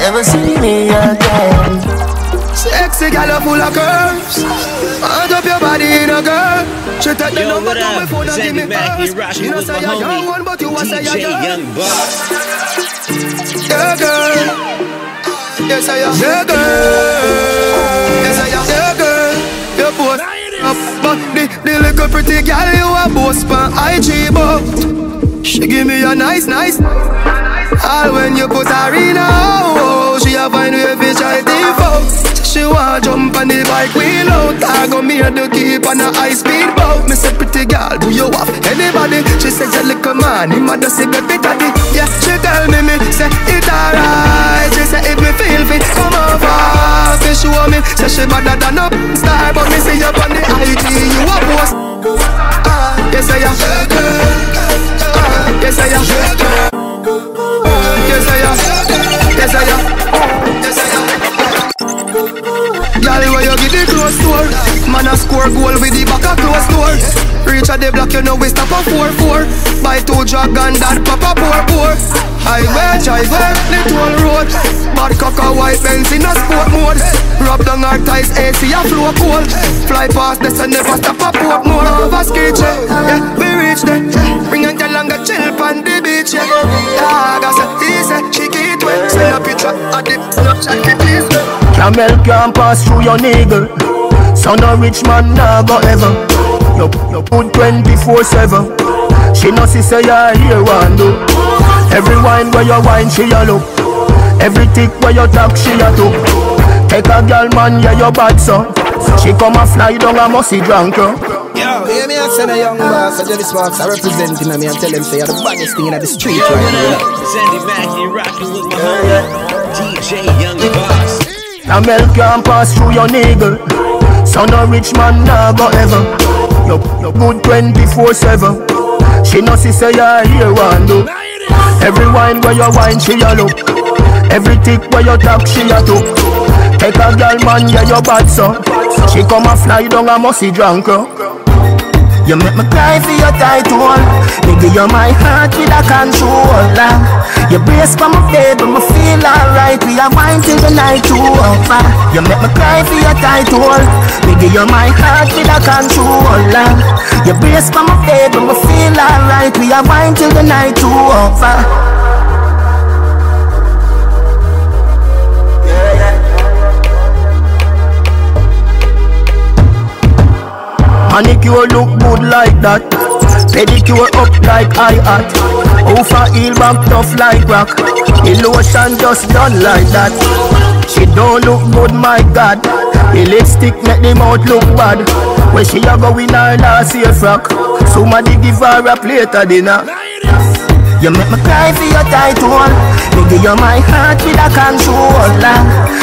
Ever see me again? Sexy gal full of curves. Hand up your body in a girl. She take the number to my phone and give me first. You know say a young one, but you a say girl. Young Yeah, girl. Yes, I am. Yeah, girl. Yes, I am. Yeah, girl. You both up, but the, the little pretty girl you a boss pan IG, but she give me a nice, nice. All when you put her in a house, she a find way fi try default. She want jump on the bike wheel out I go me to keep on a high speed boat. Me say pretty girl, do you have anybody? She said you little man, a just say baby daddy. Yeah, she tell me me, say it alright. She say if me feel fit, come over. Fi show me, say she better than a star. But me see you on the IG, you a post. Ah, yes I am. Ah, yes I am. Yes I am. Yes I am. Yes I am Girl, where you get the close door? Man a score goal with the back a close door. Reach at the block, you know we stop a 4-4 Buy two dragon, that pop a pour pour. Highway, the toll road. Bad cock a white Benz in a sport mode. Rub down our ties, AC a flow cold. Fly past this and never stop a port more Over ski yeah, we reach there. Bring a girl and go chill on the beach, yeah. Dog, I say, easy, she get wet Send a picture of the Snapchat, it is Camel can't pass through your niggle. Son of rich man nah go ever. You, you put 24-7. She know she say ya here one do. Every wine where you wine she a look. Every tick where you talk she a took. Take a girl man yeah you bad son. She come a fly down a musty drunk yo. Yo, hear me and send a young boss, a Jelly Sparks, I represent him and me and tell him say you're the baddest thing in the street right now. up? Sandy back here rocking with my homie DJ Young Boss. Camel can't pass through your niggle. Son of rich man nah go ever. You, you good 24-7. She know she say ya here one do. Every wine where you wine she a look. Every tick where you talk she a took. Take a girl man yeah you bad so. She come a fly down a musty drunk yo. You make me cry for your title. Me give you my heart with a controller You brace for my baby, me feel alright. We are wine till the night too over. You make me cry for your title. Me give you my heart with a controller You brace for my baby, me feel alright. We are wine till the night too over Manicure look good like that. Pedicure up like I hat. Over heel back tough like rock. The lotion just done like that. She don't look good, my God. The lipstick make the mouth look bad. When she a go in her last year frock. Somebody give her a plate of dinner. You make me cry for your title Me give you my heart with a controller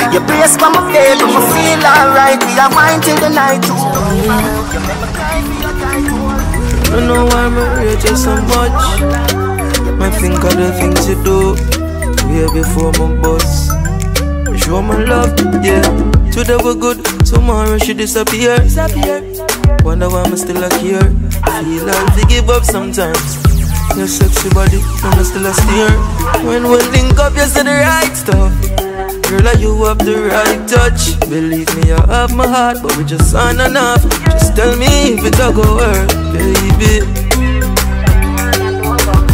You brace for my baby, me feel alright We are wine till the night too Don't know why me rate you so much. Me think of the things you do way before my boss. Show my love, yeah. Today we're good, tomorrow she disappear. Wonder why I'm still care. Feel like to give up sometimes. Your sexy body, and I still a stare. When we link up, you say the right stuff. Girl, like you have the right touch. Believe me, I have my heart, but we just aren't enough. Just tell me if it a go work, baby.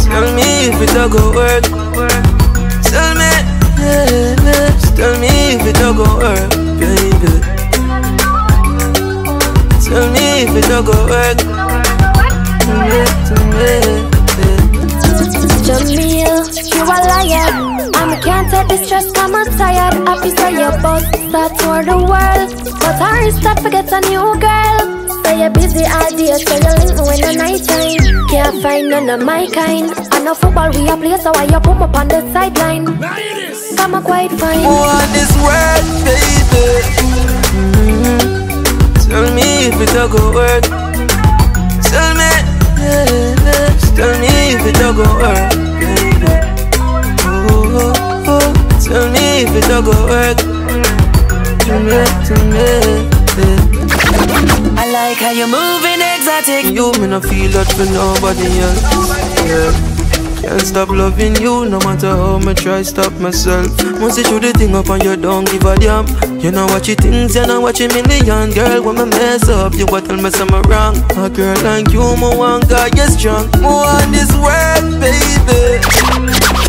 Tell me if it a go work. Tell me, yeah, yeah. Tell me if it a go work, baby. Tell me if it a go work. Tell me, tell me. Jamil, uh, you a liar. I can't take the stress, I'm tired. Happy say your boss start toward the world. But I start forget a new girl. Say you're busy all day, so you link me when the night time. Can't find none of my kind. I know football we a play, so why you put me up on the sideline? I'm a quite fine. Want this world, baby. Mm-hmm. Tell me if it don't go work. Tell me, yeah, yeah. tell me if it don't go work, Tell me if it don't go work. Tell me, tell me. I like how you're moving exotic. You me no feel that for nobody else. Yeah. Can't stop loving you no matter how much try stop myself. Must you the thing up and you don't give a damn. You know what you things, you know what you million. Girl, when me mess up, you what tell me some wrong. A girl like you, me want God, you strong. Me want this world, baby.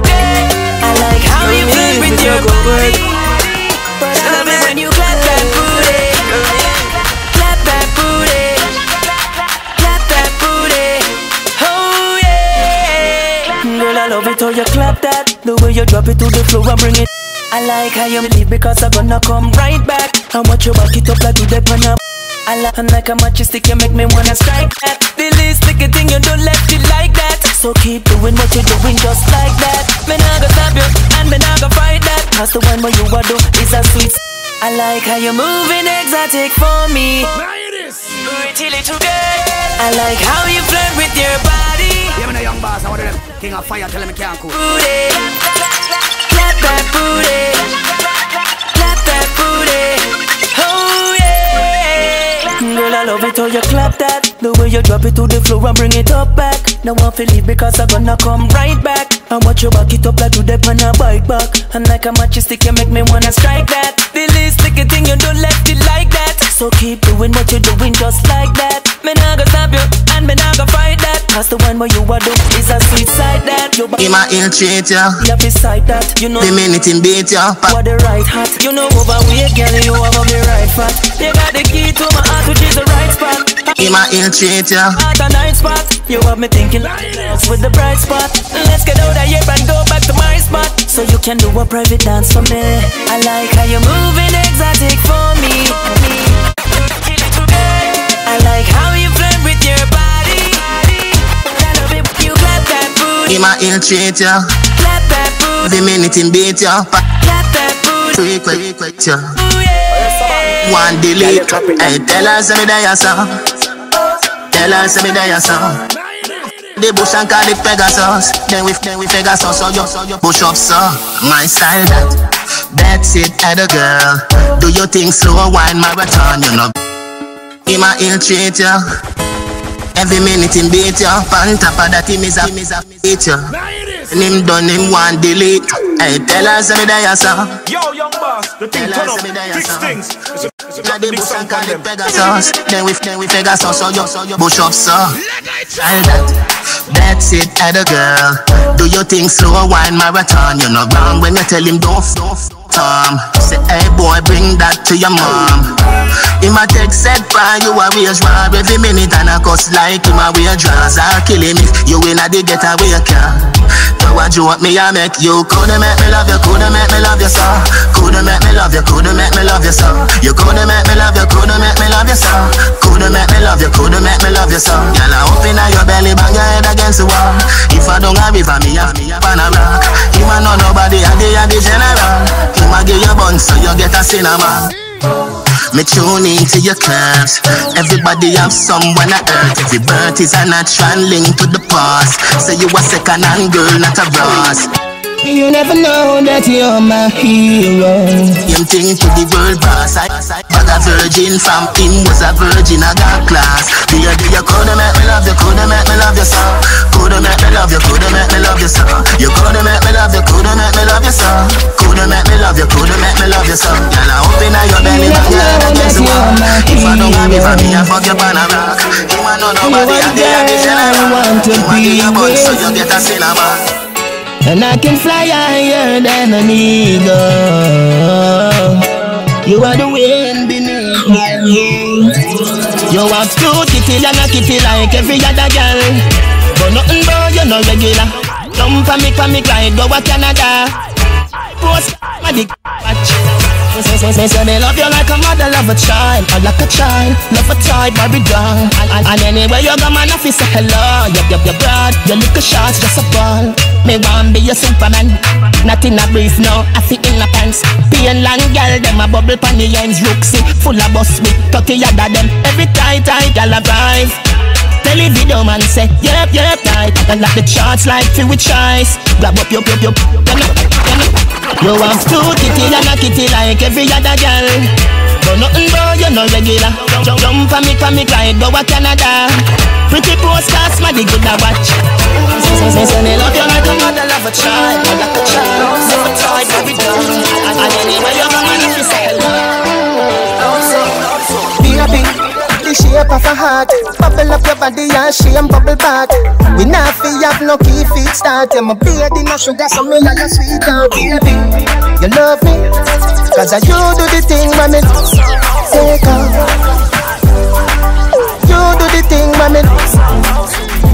I like how you flirt with your body. But I love it when you clap that booty. Clap that booty. Clap that booty. Oh yeah. Girl, I love it how you clap that. The way you drop it to the floor and bring it. I like how you leave because I'm gonna come right back. I want you back it up like you a. I like, and like a matchstick, you make me wanna strike that. The least little thing you don't left it like that. So keep doing what you're doing just like that. Me nah go stop you, and me nah go fight that. Cause the one where you are do is a sweet. I like how you're moving exotic for me. Pretty little girl. I like how you flirt with your body. Yeah, me a young boss, I want them king of fire, tell me can't cool. Booty. Clap that booty. Clap that booty. Girl, I love it how you clap that. The way you drop it to the floor and bring it up back. Now I feel it because I'm gonna come right back. I watch you back it up like you dip on a bike back. And like a matchstick, you make me wanna strike that. The least little thing you don't left it like that. So keep doing what you're doing just like that. Me nah go stop you, and me nah go fight that. Cause the one where you are do is a sweet side that. You Him a infiltrate ya. Yeah, beside that. You know. The minute him beat ya. You are the right hat. You know overweight, girl, you have the right fat. You got the key to my heart, which is the right spot. Him a infiltrate ya. At a night spot. You have me thinking like with the bright spot. Let's get out of here and go back to my spot. So you can do a private dance for me. I like how you're moving exotic for me. That booty. Him a infiltrate ya. Clap that booty. The minute him beat ya. Clap that booty. Quick, quick, quick, ya. One delete. Hey, tell say me there son. Tell her say me there son. The bush and call it Pegasus. Then we then we Pegasus. So you so you push up so my style that. That's it, other girl. Do your thing slow wine marathon, you know. Him a infiltrate ya. Every minute him beat ya. On top of that him is a him is a beat ya. And him done him one delete. Hey, tell say me there son. Yo, young boss, the thing turn up, fix things. It's a, it's a Now the big bush and call on it them. Pegasus. Then we then we Pegasus. So you so you push up so. Try that. That's it, other girl. Do your thing slow wine marathon. You're not wrong when you tell him don't don't Tom. Say hey boy, bring that to your mom. Him a text said by you a wage war every minute and a cuss like him a wear draws. I'll kill him if you in a the getaway car. What you want me I make you coulda make me love you, coulda make me love you so. Coulda make me love you, coulda make me love you so. You coulda make me love you, coulda make me love you so. Coulda make me love you, coulda make me love you so. Girl, I open up your belly, bang your head against the wall. If I don't have it for me, have me up on a rock. Him a know nobody, I dey a the general. Him a give you bun so you get a cinnamon. Me tune into your curves. Everybody have someone to earth. Every birth is a natural link to the past. Say you a second hand girl, not a brass. You never know that you're my hero. Him thing to the world boss. I, I bag a virgin from him was a virgin. I got class. Do you do you coulda make me love you? Coulda make me love you so. Coulda make me love you? Coulda make me love you so. You coulda make me love you? Coulda make me love you so. Coulda make me love you? Coulda make me love you so. Girl, I open up your belly, bang your head against the wall. If I don't have it for me, I fuck you on a rock. Him a know nobody. I dey a the general. want to Him a give you be bun so with. you get a cinnamon. And I can fly higher than an eagle. You are the wind beneath my wings. You have cute kitty and a kitty like every other girl. But nothing more, you no regular. Jump for me, for me, glide, go to Canada. Post my dick, watch. Say, say, they love you like a mother love a child, or like a child, love a toy, Barbie doll. And, and, and anywhere you go, man, I feel say hello. Yup, yup, yup, broad, your little shots just a ball. Me want be your Superman. Nothing a brief no, I fit in a pants. Pain long girl, them a bubble pon the ends. Look see, full of bus with 30 yard of them. Every tight tight girl a drive. The video man say, yep, yep, tight. And like the charts like feel with choice. Grab up, yup, yup, yup. You know, you want to kitty and a kitty like every other girl. But nothing bro, you no regular. Jump, jump for me, for me, glide, go to Canada. Pretty postcards, my good a watch. Say, me love you like a mother love a child, like a child. Never tried, every day. And anyway, you come and if you say Baby, shape of a heart. Bubble up your body and shame bubble back. We not fi have no key feet start Yeah, my baby no sugar so me like a sweetheart Baby, you love me? Cause I you do the thing when take off. You do the thing when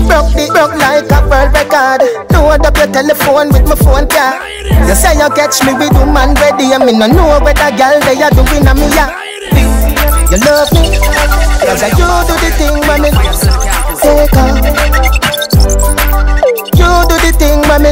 Broke the broke like a world record. Load up your telephone with my phone car You say you catch me with woman ready And me no know whether girl they are doing a me yeah you love me Cause I you do the thing me take off. You do the thing when me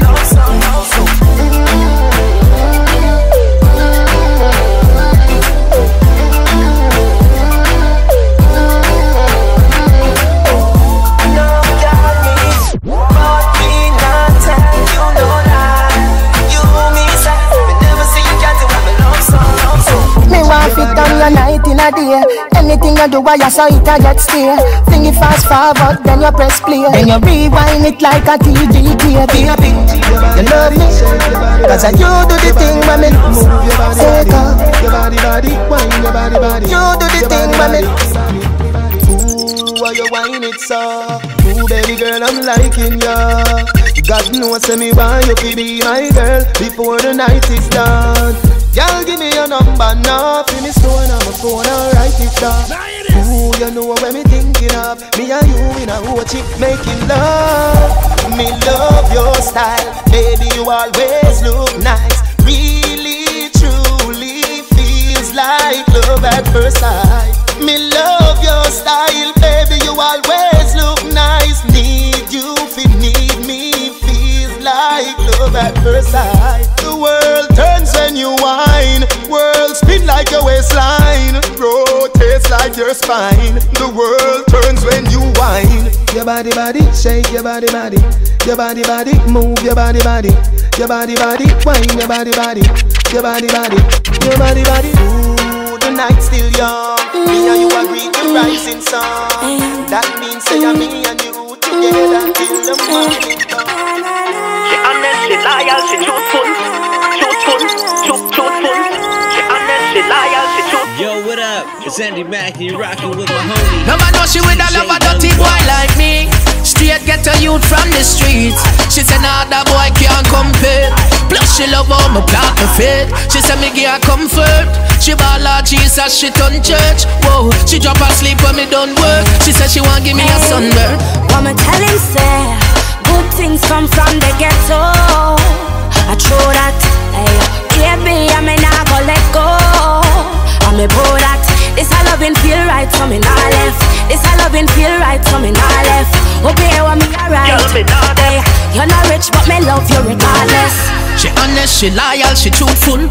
on your night in a day Anything you do, I saw it, I get stay Fling it fast forward, then you press play Then you rewind it like a TGK Baby, you love me Cause I you do the thing when me Your body, body. You do the thing when me. Ooh, why you whine it so? Ooh, baby girl, I'm liking ya. God knows say me why you be my girl before the night is done. Y'all give me your number now, fi me store on my phone and write it down. Ooh, you know what me thinking of? Me and you in a road trip making love. Me love your style, baby. You always look nice. Really, truly feels like love at first sight. Me love your style, baby. You always look nice. Like love at first sight. The world turns when you whine. World spin like your waistline. Rotates like your spine. The world turns when you whine. Your body, body, shake your body, body. Your body, body, move your body, body. Your body, body, whine your body, body. Your body, body, your body, body. Ooh, the night's still young. Me and you agree the rising sun. That means say I'm me and you together till the morning come. She honest, she loyal, she truthful, truthful, truth, truthful. She honest, she loyal, she truthful. Yo, what up? It's Andy Mack and you're rocking with my homie. No man know she with a love a dirty boy like me. Straight get a youth from the streets. She said nah that boy can't compare. Plus she love how me plant my faith. She said me give her comfort. She ball out Jesus, she turn church. Whoa, she drop her sleep when me done work. She said she want give me a sunburn. What me tell him say Good things come from the ghetto. I throw that Hey, baby, I may not go let go. I me pro that. This a loving feel right so me not left. This a loving feel right so me not left. Okay, what me alright Hey, you're not rich but me love you regardless. She honest, she loyal, she truthful.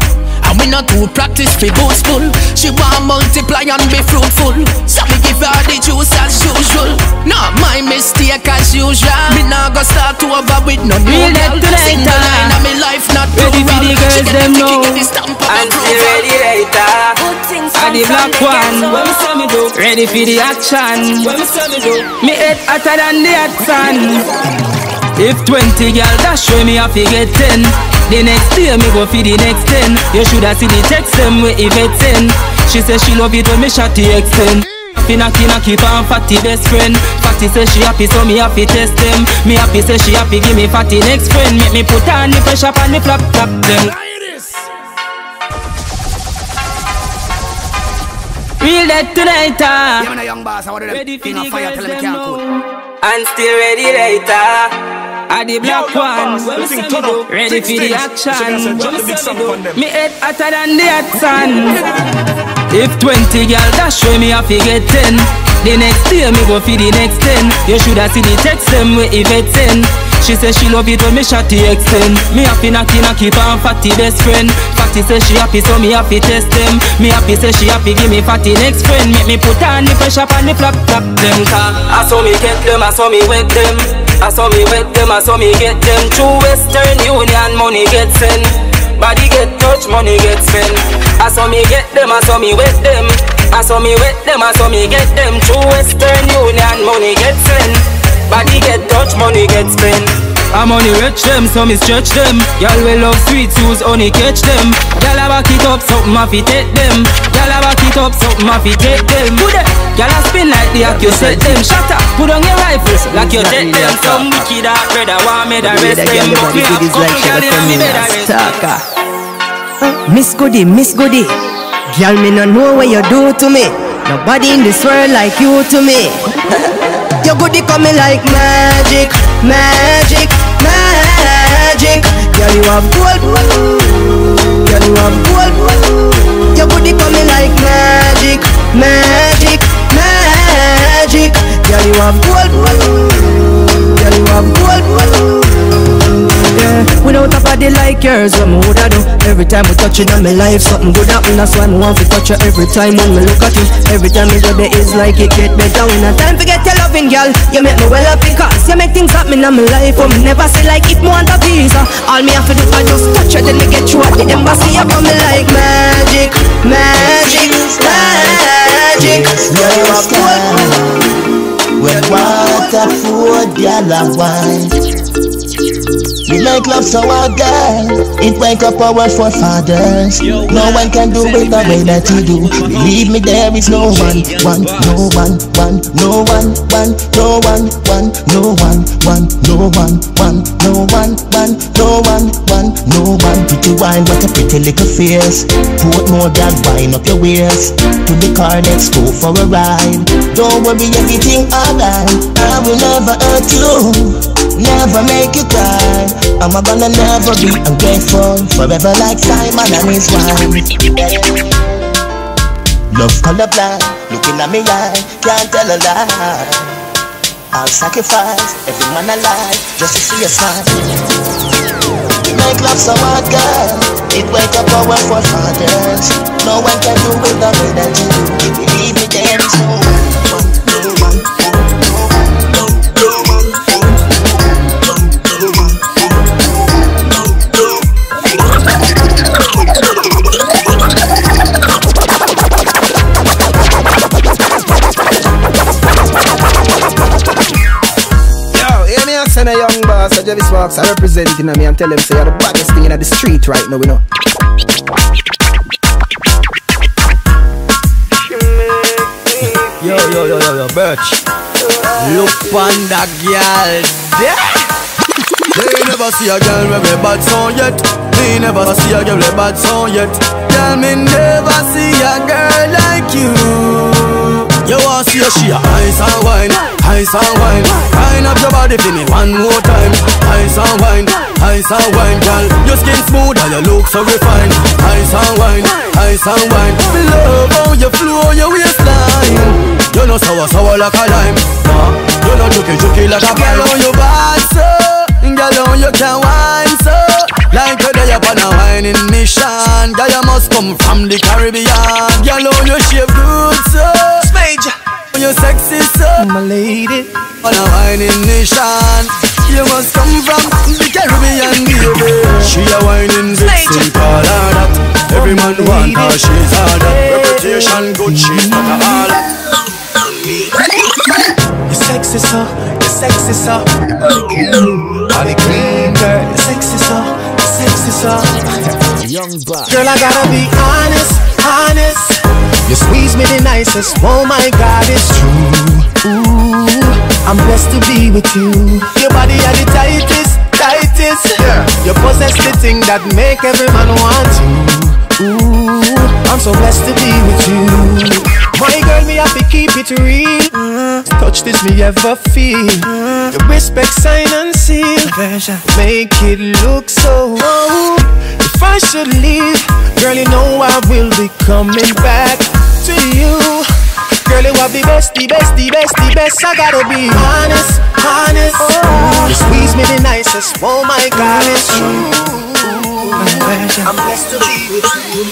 And we not do practice fi boastful. She want multiply and be fruitful. So me give her the juice as usual. Not my mistake as usual. Me not go start over with no Real new dead girl. tonight, Single line of me life not Ready for the plural. girls She get them the know kick, get the stamp of And still approval. ready later I the black one What me say me do Ready for the action What me say me do Me head hotter than the hot sun If 20 girl dash way me have to get 10 The next day me go for the next 10 You shoulda see the text them way if it's in. She say she love it when me shot the extend Finna finna keep on fatty best friend. Fatty say she happy so me happy test them. Me happy say she happy give me fatty next friend. Make me put on the pressure on the flap flap them. Real dead tonight ah. Yeah, man, a young boss, I want them Ready for the girls them know. And still ready later I the black Yo, yo, one boss, What me everything turn up. Ready Fix for the action So me say drop What the me big say song me do? on them. Me head hotter than the hot sun If 20 girl dash way me have to get 10 The next day me go for the next 10 You shoulda see the text them where Yvette send. She say she love it when me shot the extend Me happy knocky knocky pan fatty best friend. Fatty say she happy so me happy test them. Me happy say she happy give me fatty next friend. Make me put on the pressure on the flap flap them. Car I saw me get them, I saw me wet them. I saw me wet them, I saw me get them. Through Western Union money get sent. Body get touch, money get spent. I saw me get them, I saw me wet them. I saw me wet them, I saw me get them. Through Western Union, money get sent. Body get touch, money get spent. I'm only rich them, so me stretch them. Y'all will love sweet shoes, only catch them. Y'all a back it up, something I fi take them. Y'all a back it up, something I fi take them. Put it, y'all a spin like the you set them. Shut up, put on your rifles like you take them. Some wicked out brother want me the rest them, but me have couple girl in me bed arrest. Miss Goody, Miss Goody. Girl, me no know what you do to me. Nobody in this world like you to me. Your goody coming like magic, magic, magic. Girl, you have gold. Girl, you have gold. Your goody coming like magic, magic, magic. Girl, you have gold. Girl, you have gold. Body like yours, what me woulda do? Every time we touch it on my life, something good happen. That's why me want to touch you every time when we look at you. Every time we go there, it's like it get better. When I time to get your loving, girl, you make me well up because you make things happen in my life. But me never say like if me want a visa. All me have to do I just touch you, then me get you at the embassy. You coming like magic, magic, magic. Your sky When water food, girl, and wine we make love so our girl It wake up our forefathers. No one can do it the way that you do. Believe me there is no one One, no one, one, no one, one, no one, one, no one, one, no one, one, no one, one, no one, one, no one. Pretty wine, what a pretty little face. Put more than wine up your waist. To the car, let's go for a ride. Don't worry, everything alright. I will never hurt you never make you cry. I'm a gonna never be ungrateful, forever like Simon and his wife. Love colorblind, looking at me eye, can't tell a lie. I'll sacrifice every man alive just to see a smile. Make love so hard, girl. It wake up our forefathers. No one can do it the way you. Believe me, there is no one, young boss, Sparks, I represent you know me and tell them say you're the baddest thing in the street right now, you know. Yo, yo, yo, yo, yo, Birch. Look on that girl there. They never see a girl with a bad song yet. Me never see a girl with a bad song yet. Girl, me never see a girl like you. You want see a she a ice and wine, ice and wine. Wine up your body for me one more time. Ice and wine, ice and wine, girl. Your skin smooth and you look so refined. Ice and wine, ice and wine. Love how you flow your waistline. You know sour sour like a lime. You know juky juky like a girl on your bad so. Girl on you can wine so. Like you're there upon a whining mission. Girl you must come from the Caribbean. Girl on you shape good so. Smage. You sexy so. My lady. On a whining nation. You must come from the Caribbean, baby. She a whining vixen, call her that. Every man want her, she's all that. Reputation good, she's not a all that. You're sexy so, you're sexy so. All the green girl, you sexy so, you're sexy so. Young boy. Girl, I gotta be honest, honest. You squeeze me the nicest, oh my God, it's true. Ooh, I'm blessed to be with you. Your body are the tightest, tightest. Yeah. You possess the thing that make every man want you. Ooh, I'm so blessed to be with you. My girl, me have to keep it real. Mm. Touch this me ever feel. Mm. The respect sign and seal. Make it look so. Oh. If I should leave, girl, you know I will be coming back. to you. Girl, you have the best, the best, the best, the best. I gotta be honest, honest. Oh. You squeeze me the nicest. Oh my God, it's true. I'm blessed to be with you.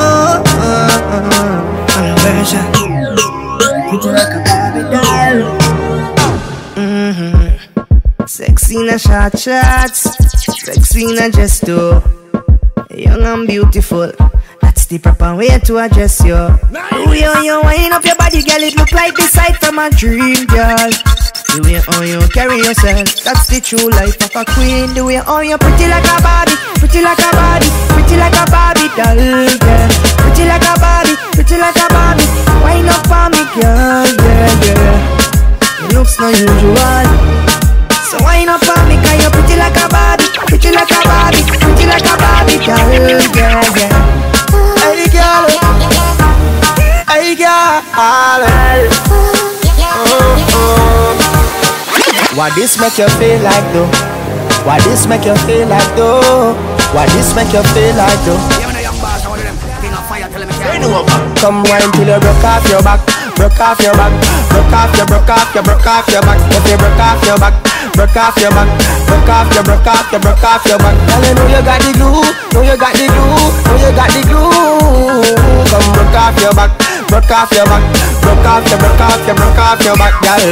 Oh, oh, oh. Pretty like a Barbie doll. Mm-hmm. Sexy in a short shots, sexy in a dress too. Young and beautiful. That's the proper way to address you. Way how you wind up your body, girl, it look like the sight from a dream, girl. The way how you carry yourself, that's the true life of a queen. The way how you pretty like a Barbie, pretty like a Barbie, pretty like a Barbie doll, girl. Pretty like a Barbie, pretty like a Barbie. Wind up for me, girl, yeah, yeah. Your looks not usual. So wind up for me, cause you're pretty like a Barbie, pretty like a Barbie, pretty like a Barbie doll, yeah, yeah. Hey girl, hey girl, oh, oh. What this make you feel like though? What this make you feel like though? What this make you feel like though? Come wine till you broke off your back, broke off your back, broke off your, broke off your, broke off your back. If you broke off your back, broke off your back, broke off your, broke off your, broke off your back. Girl, you know you got the glue, know you got the glue, know you got the glue. Come broke off your back, broke off your back, broke off your, broke off your, broke off your back, girl.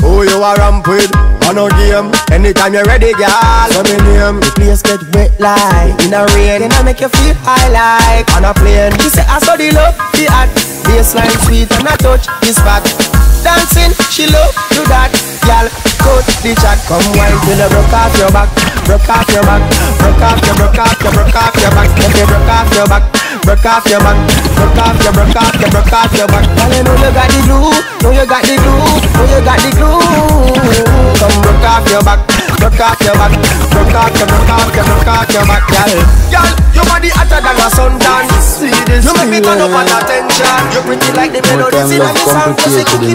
Who you are ramp with? On no game. Anytime you're ready, girl. So me name. The place get wet like in a rain, and I make you feel high like on a plane. She say I saw the love, the hot, baseline sweet, and I touch the spot. Dancing, she love do that, girl. Cut the chat, come wine till you broke off your back, broke off your back, broke off your, broke off your, broke off your back. If you broke off your back, broke off your back, broke off your, broke off your, broke off your back. Girl, you know you got the glue, know you got the glue, know you got the glue. Come broke off your back, broke off your back, broke off your, broke off your, broke off your back, girl. Girl, your body hotter than a sundance. You make me turn up on attention. You pretty like the melodies in the song. Pussy cookie,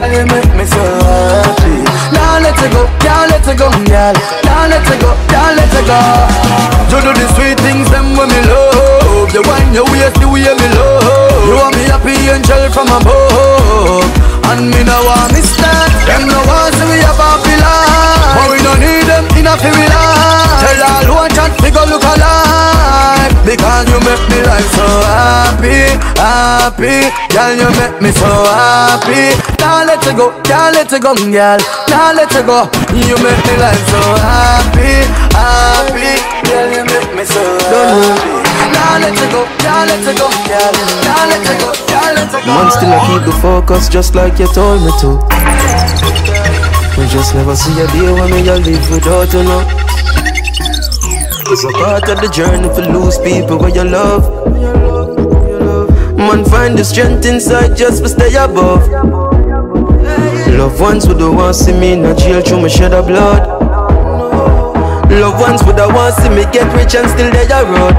You make me so happy. Can't let it go, can't let it go, girl. Can't let it go, can't let it go. You do the sweet things, them when me love. You wind your waist the way me love. You want me happy angel from above. And me no want me stand Them no want need them in a feel life Tell all who a chat we go look alive Because you make me life so happy, happy. Girl you make me so happy. Can't let it go, can't let it go girl. Can't let it go. You make me life so happy, happy. Girl you make me so happy. Can't let it go, can't let it go girl. Can't let it go, can't let it go. Man, still I keep the focus just like you told me to. We just never see a day when me a live without you know. It's a part of the journey for lose people where you love. Man, find the strength inside just to stay above. Loved ones would have want see me in a jail through my shed of blood. Loved ones would have want see me get rich and still they a road.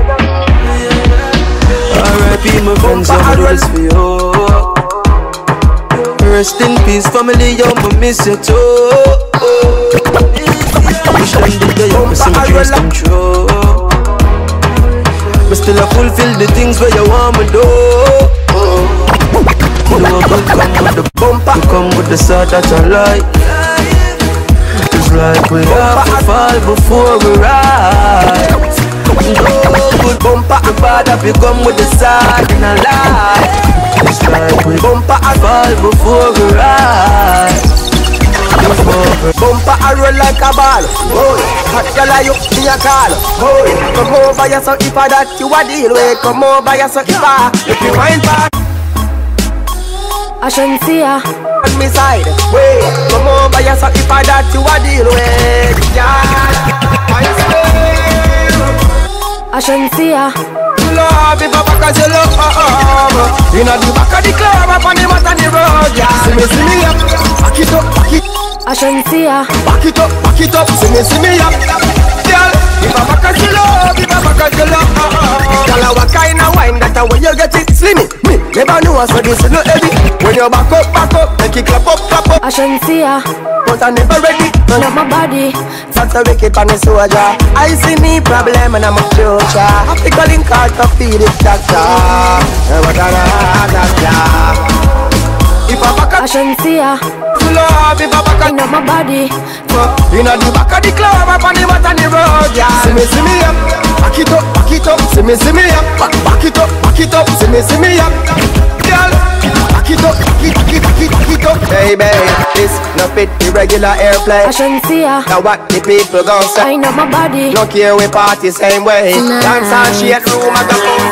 R.I.P. my friends, do this for you. Rest in peace, family, I'ma miss you too. Wish them the day you see my dreams come true. But still I fulfill the things where you want me do. You know come with the bumper, you come with the sword that I like. It's like we have to fall before we rise. Good bumper and bad up you come with the sword in a lie. Like we bumper and fall before we rise. Bumper a roll like a ball. Oh, hot girl you be a call. Oh, come over here so if I that you a deal with. Come over here so if I if you wine back. I shouldn't see ya. On me side, wait. Come over here so if I that you a deal with. Yeah, I I shouldn't see ya. love if I back as you love You know the back of the club up on the mat on the road, yeah See me, see me up, back it up, back it I shouldn't see ya. Back it up, back it up, see me, see me up. Girl, if I back a you love, if I back a you love. Ah, ah, ah. Girl, what kind of wine that a way you get it slimmy? Me never know so this no heavy. When you back up, back up, make it clap up, clap up. I shouldn't see ya. But I never ready. Turn up my body. That's a wicked on the soldier. I see me problem and I'm a future. I a link out to feed it, doctor. What a doctor. If I back I shouldn't see ya. Love, if I back Turn up my body. You know the back of the club, up on the what on the road, yeah. See me, see me up, back it up, back it up. See me, see me up, back, back it up, back it up. See me, see me up, girl. Back it up, back it, back it, back it, back it up, baby. This no fit irregular airplay. I shouldn't see ya. Now what the people gon' say? Wind up my body. No care we party same way. Tonight. Dance and shake room at the phone.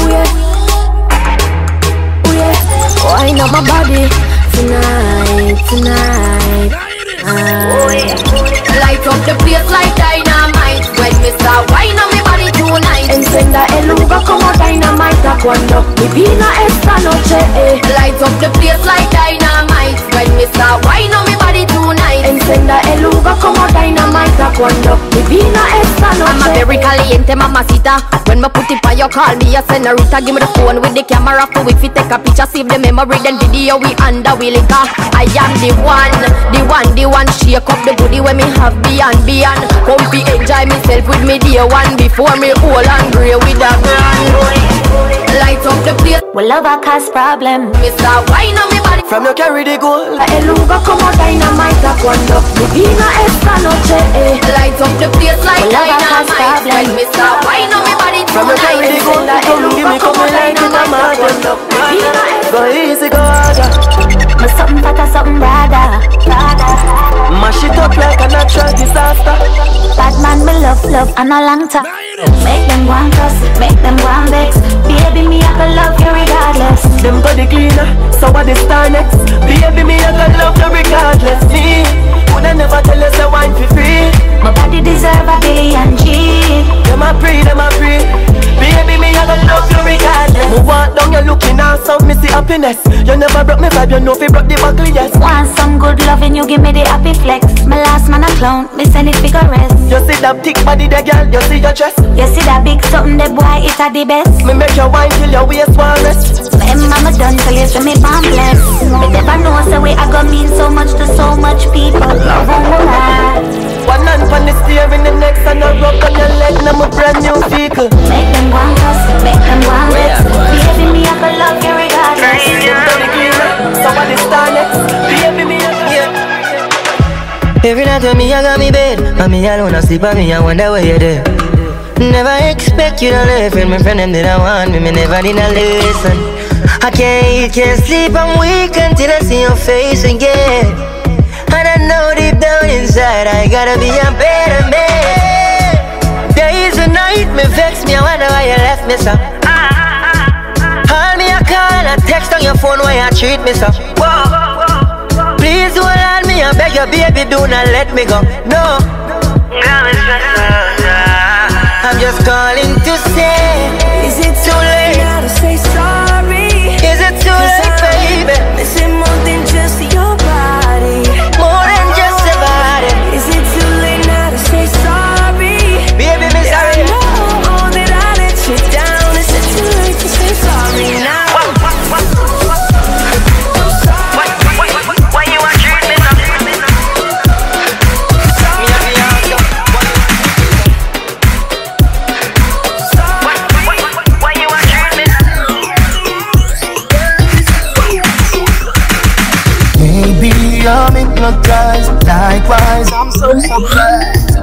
Ooh yeah. Ooh yeah. Wind up my body. Tonight, tonight. Ah. Light up the place like dynamite When me start wine on me body tonight. Encenda el lugar como dynamite cuando mi vida esta noche eh. Light up the place like dynamite. When me start wine on me body tonight. Encenda el lugar como dynamite cuando mi vida esta I'm a very caliente mamacita When me put it on your call me a senorita Give me the phone with the camera for we fit take a picture Save the memory then video we under we liquor I am the one, the one, the one. Shake up the booty when me have beyond, beyond. Come fi enjoy myself with me day one Before me hold and grey with a grand Light up the place Well love a cause problem Mr. Wine on me body From you carry the gold. El lugar como dynamite cuando mi vida esta noche eh. Light up the place like Well, love a cause problem Mr. Wine on me body From you carry the gold. tonight Come give me, come like in a model. Go easy, go harder. Me something better, something rather, rather. Mash it up like a natural disaster. Bad man, me love, love, and a long time. Make them and cuss, make them and vex. Baby, me, I can love you regardless. Them body cleaner, so what the star next? Baby, me, I got love you regardless. Me, I never tell us a wine for free? My body deserve a billion G. Them a pray, them a pray. Baby, me, I got love you regardless. Me walk down, you looking awesome, me see happiness. You never broke me vibe, you know if you broke the buckle, yes. Want some good loving, you give me the happy flex. My last man a clown, me send it figure rest. You see that thick body, there, girl, you see your chest. You see that big something, the boy, it a the best. Me make your wine till your waist want rest. My mama done tell you, so me bombless. Me never know, so we I go mean so much to so much people. Love on the ride. One hand on the steering, the next and a rub on your leg, now my brand new vehicle. Make them go and cuss, make them go and vex. Baby, me I can love you regardless. Them body cleaner, so what the star next? Baby, me, yeah. Every night when me I got me bed And me alone I sleep and me I wonder where you're there Never expect you to leave And my friend them did I want me Me never did not listen I can't eat, can't sleep I'm weak until I see your face again And I know deep down inside I gotta be a better man Days and night me vex me I wonder why you left me so Call me a call and text on your phone why you treat me so Whoa. Please hold on me, I beg your baby, do not let me go. No. I'm just calling to so surprised.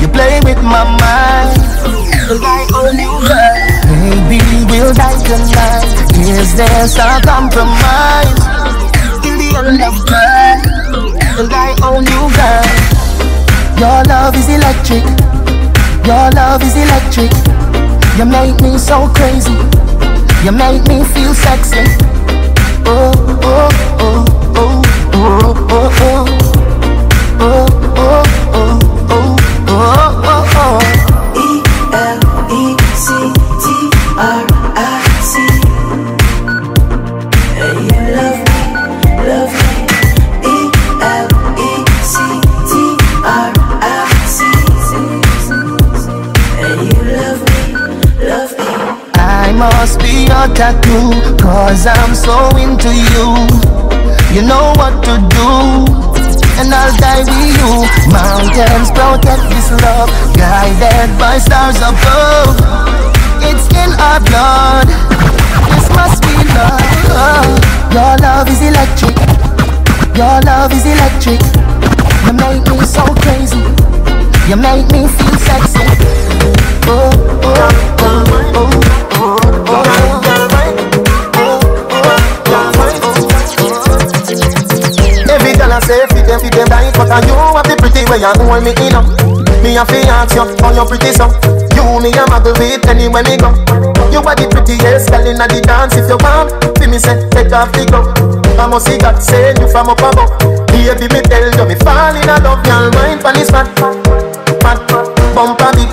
You play with my mind, like on you Maybe we'll die tonight, is there some compromise? Till the end of time, like on you guys Your love is electric, your love is electric. You make me so crazy, you make me feel sexy. Oh, oh, oh, oh, oh, oh. Oh, What a do? Cause I'm so into you. You know what to do and I'll die with you. Mountains protect this love Guided by stars above. It's in our blood. This must be love. Your love is electric. Your love is electric. You make me so crazy. You make me feel sexy. Cause you have the pretty way you hold me in up Me a fi ask you how you pretty so. You me a muggle with anywhere me go. You are the prettiest girl inna the dance If you want, see me say, take off the glove I must see God send you from up above. Baby, me tell you, me fall in love girl. mind pon this fat, fat, bump a bit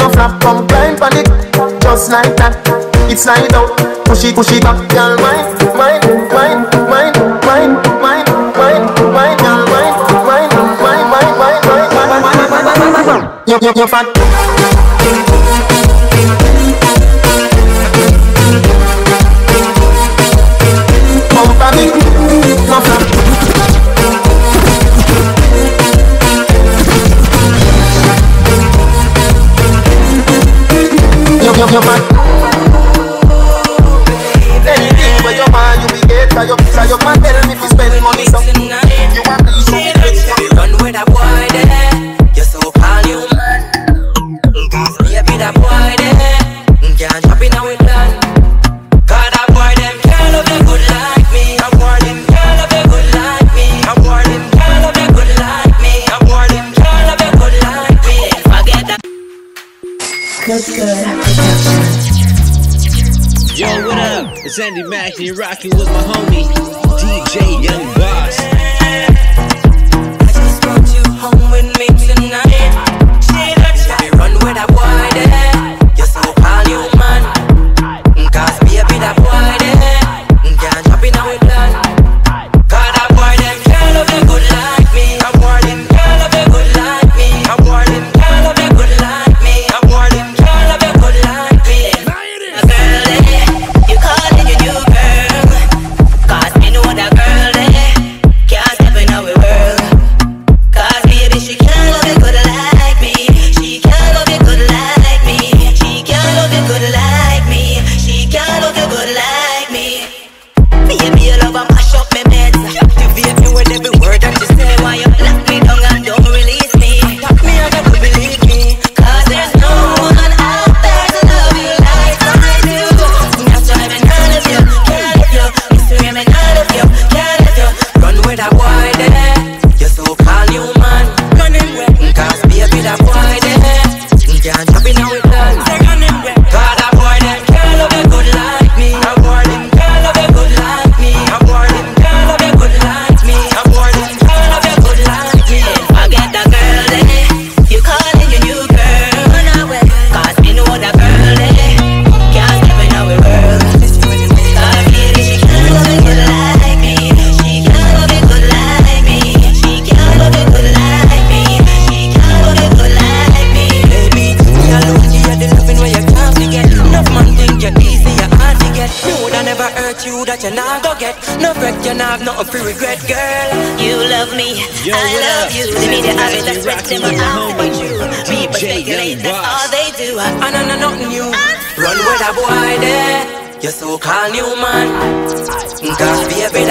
No flap, come climb pon it. Just like that, it's like out Push it, push it back, girl. mind. you, you fat. Pump a bit. your your man. Anything where your man, you be get. Your, your It's Andy Mack and you're rocking with my homie DJ Young Boss. That boy there, you so called new man. Cause baby,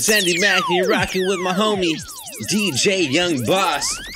It's Andy rocking with my homie, DJ Young Boss.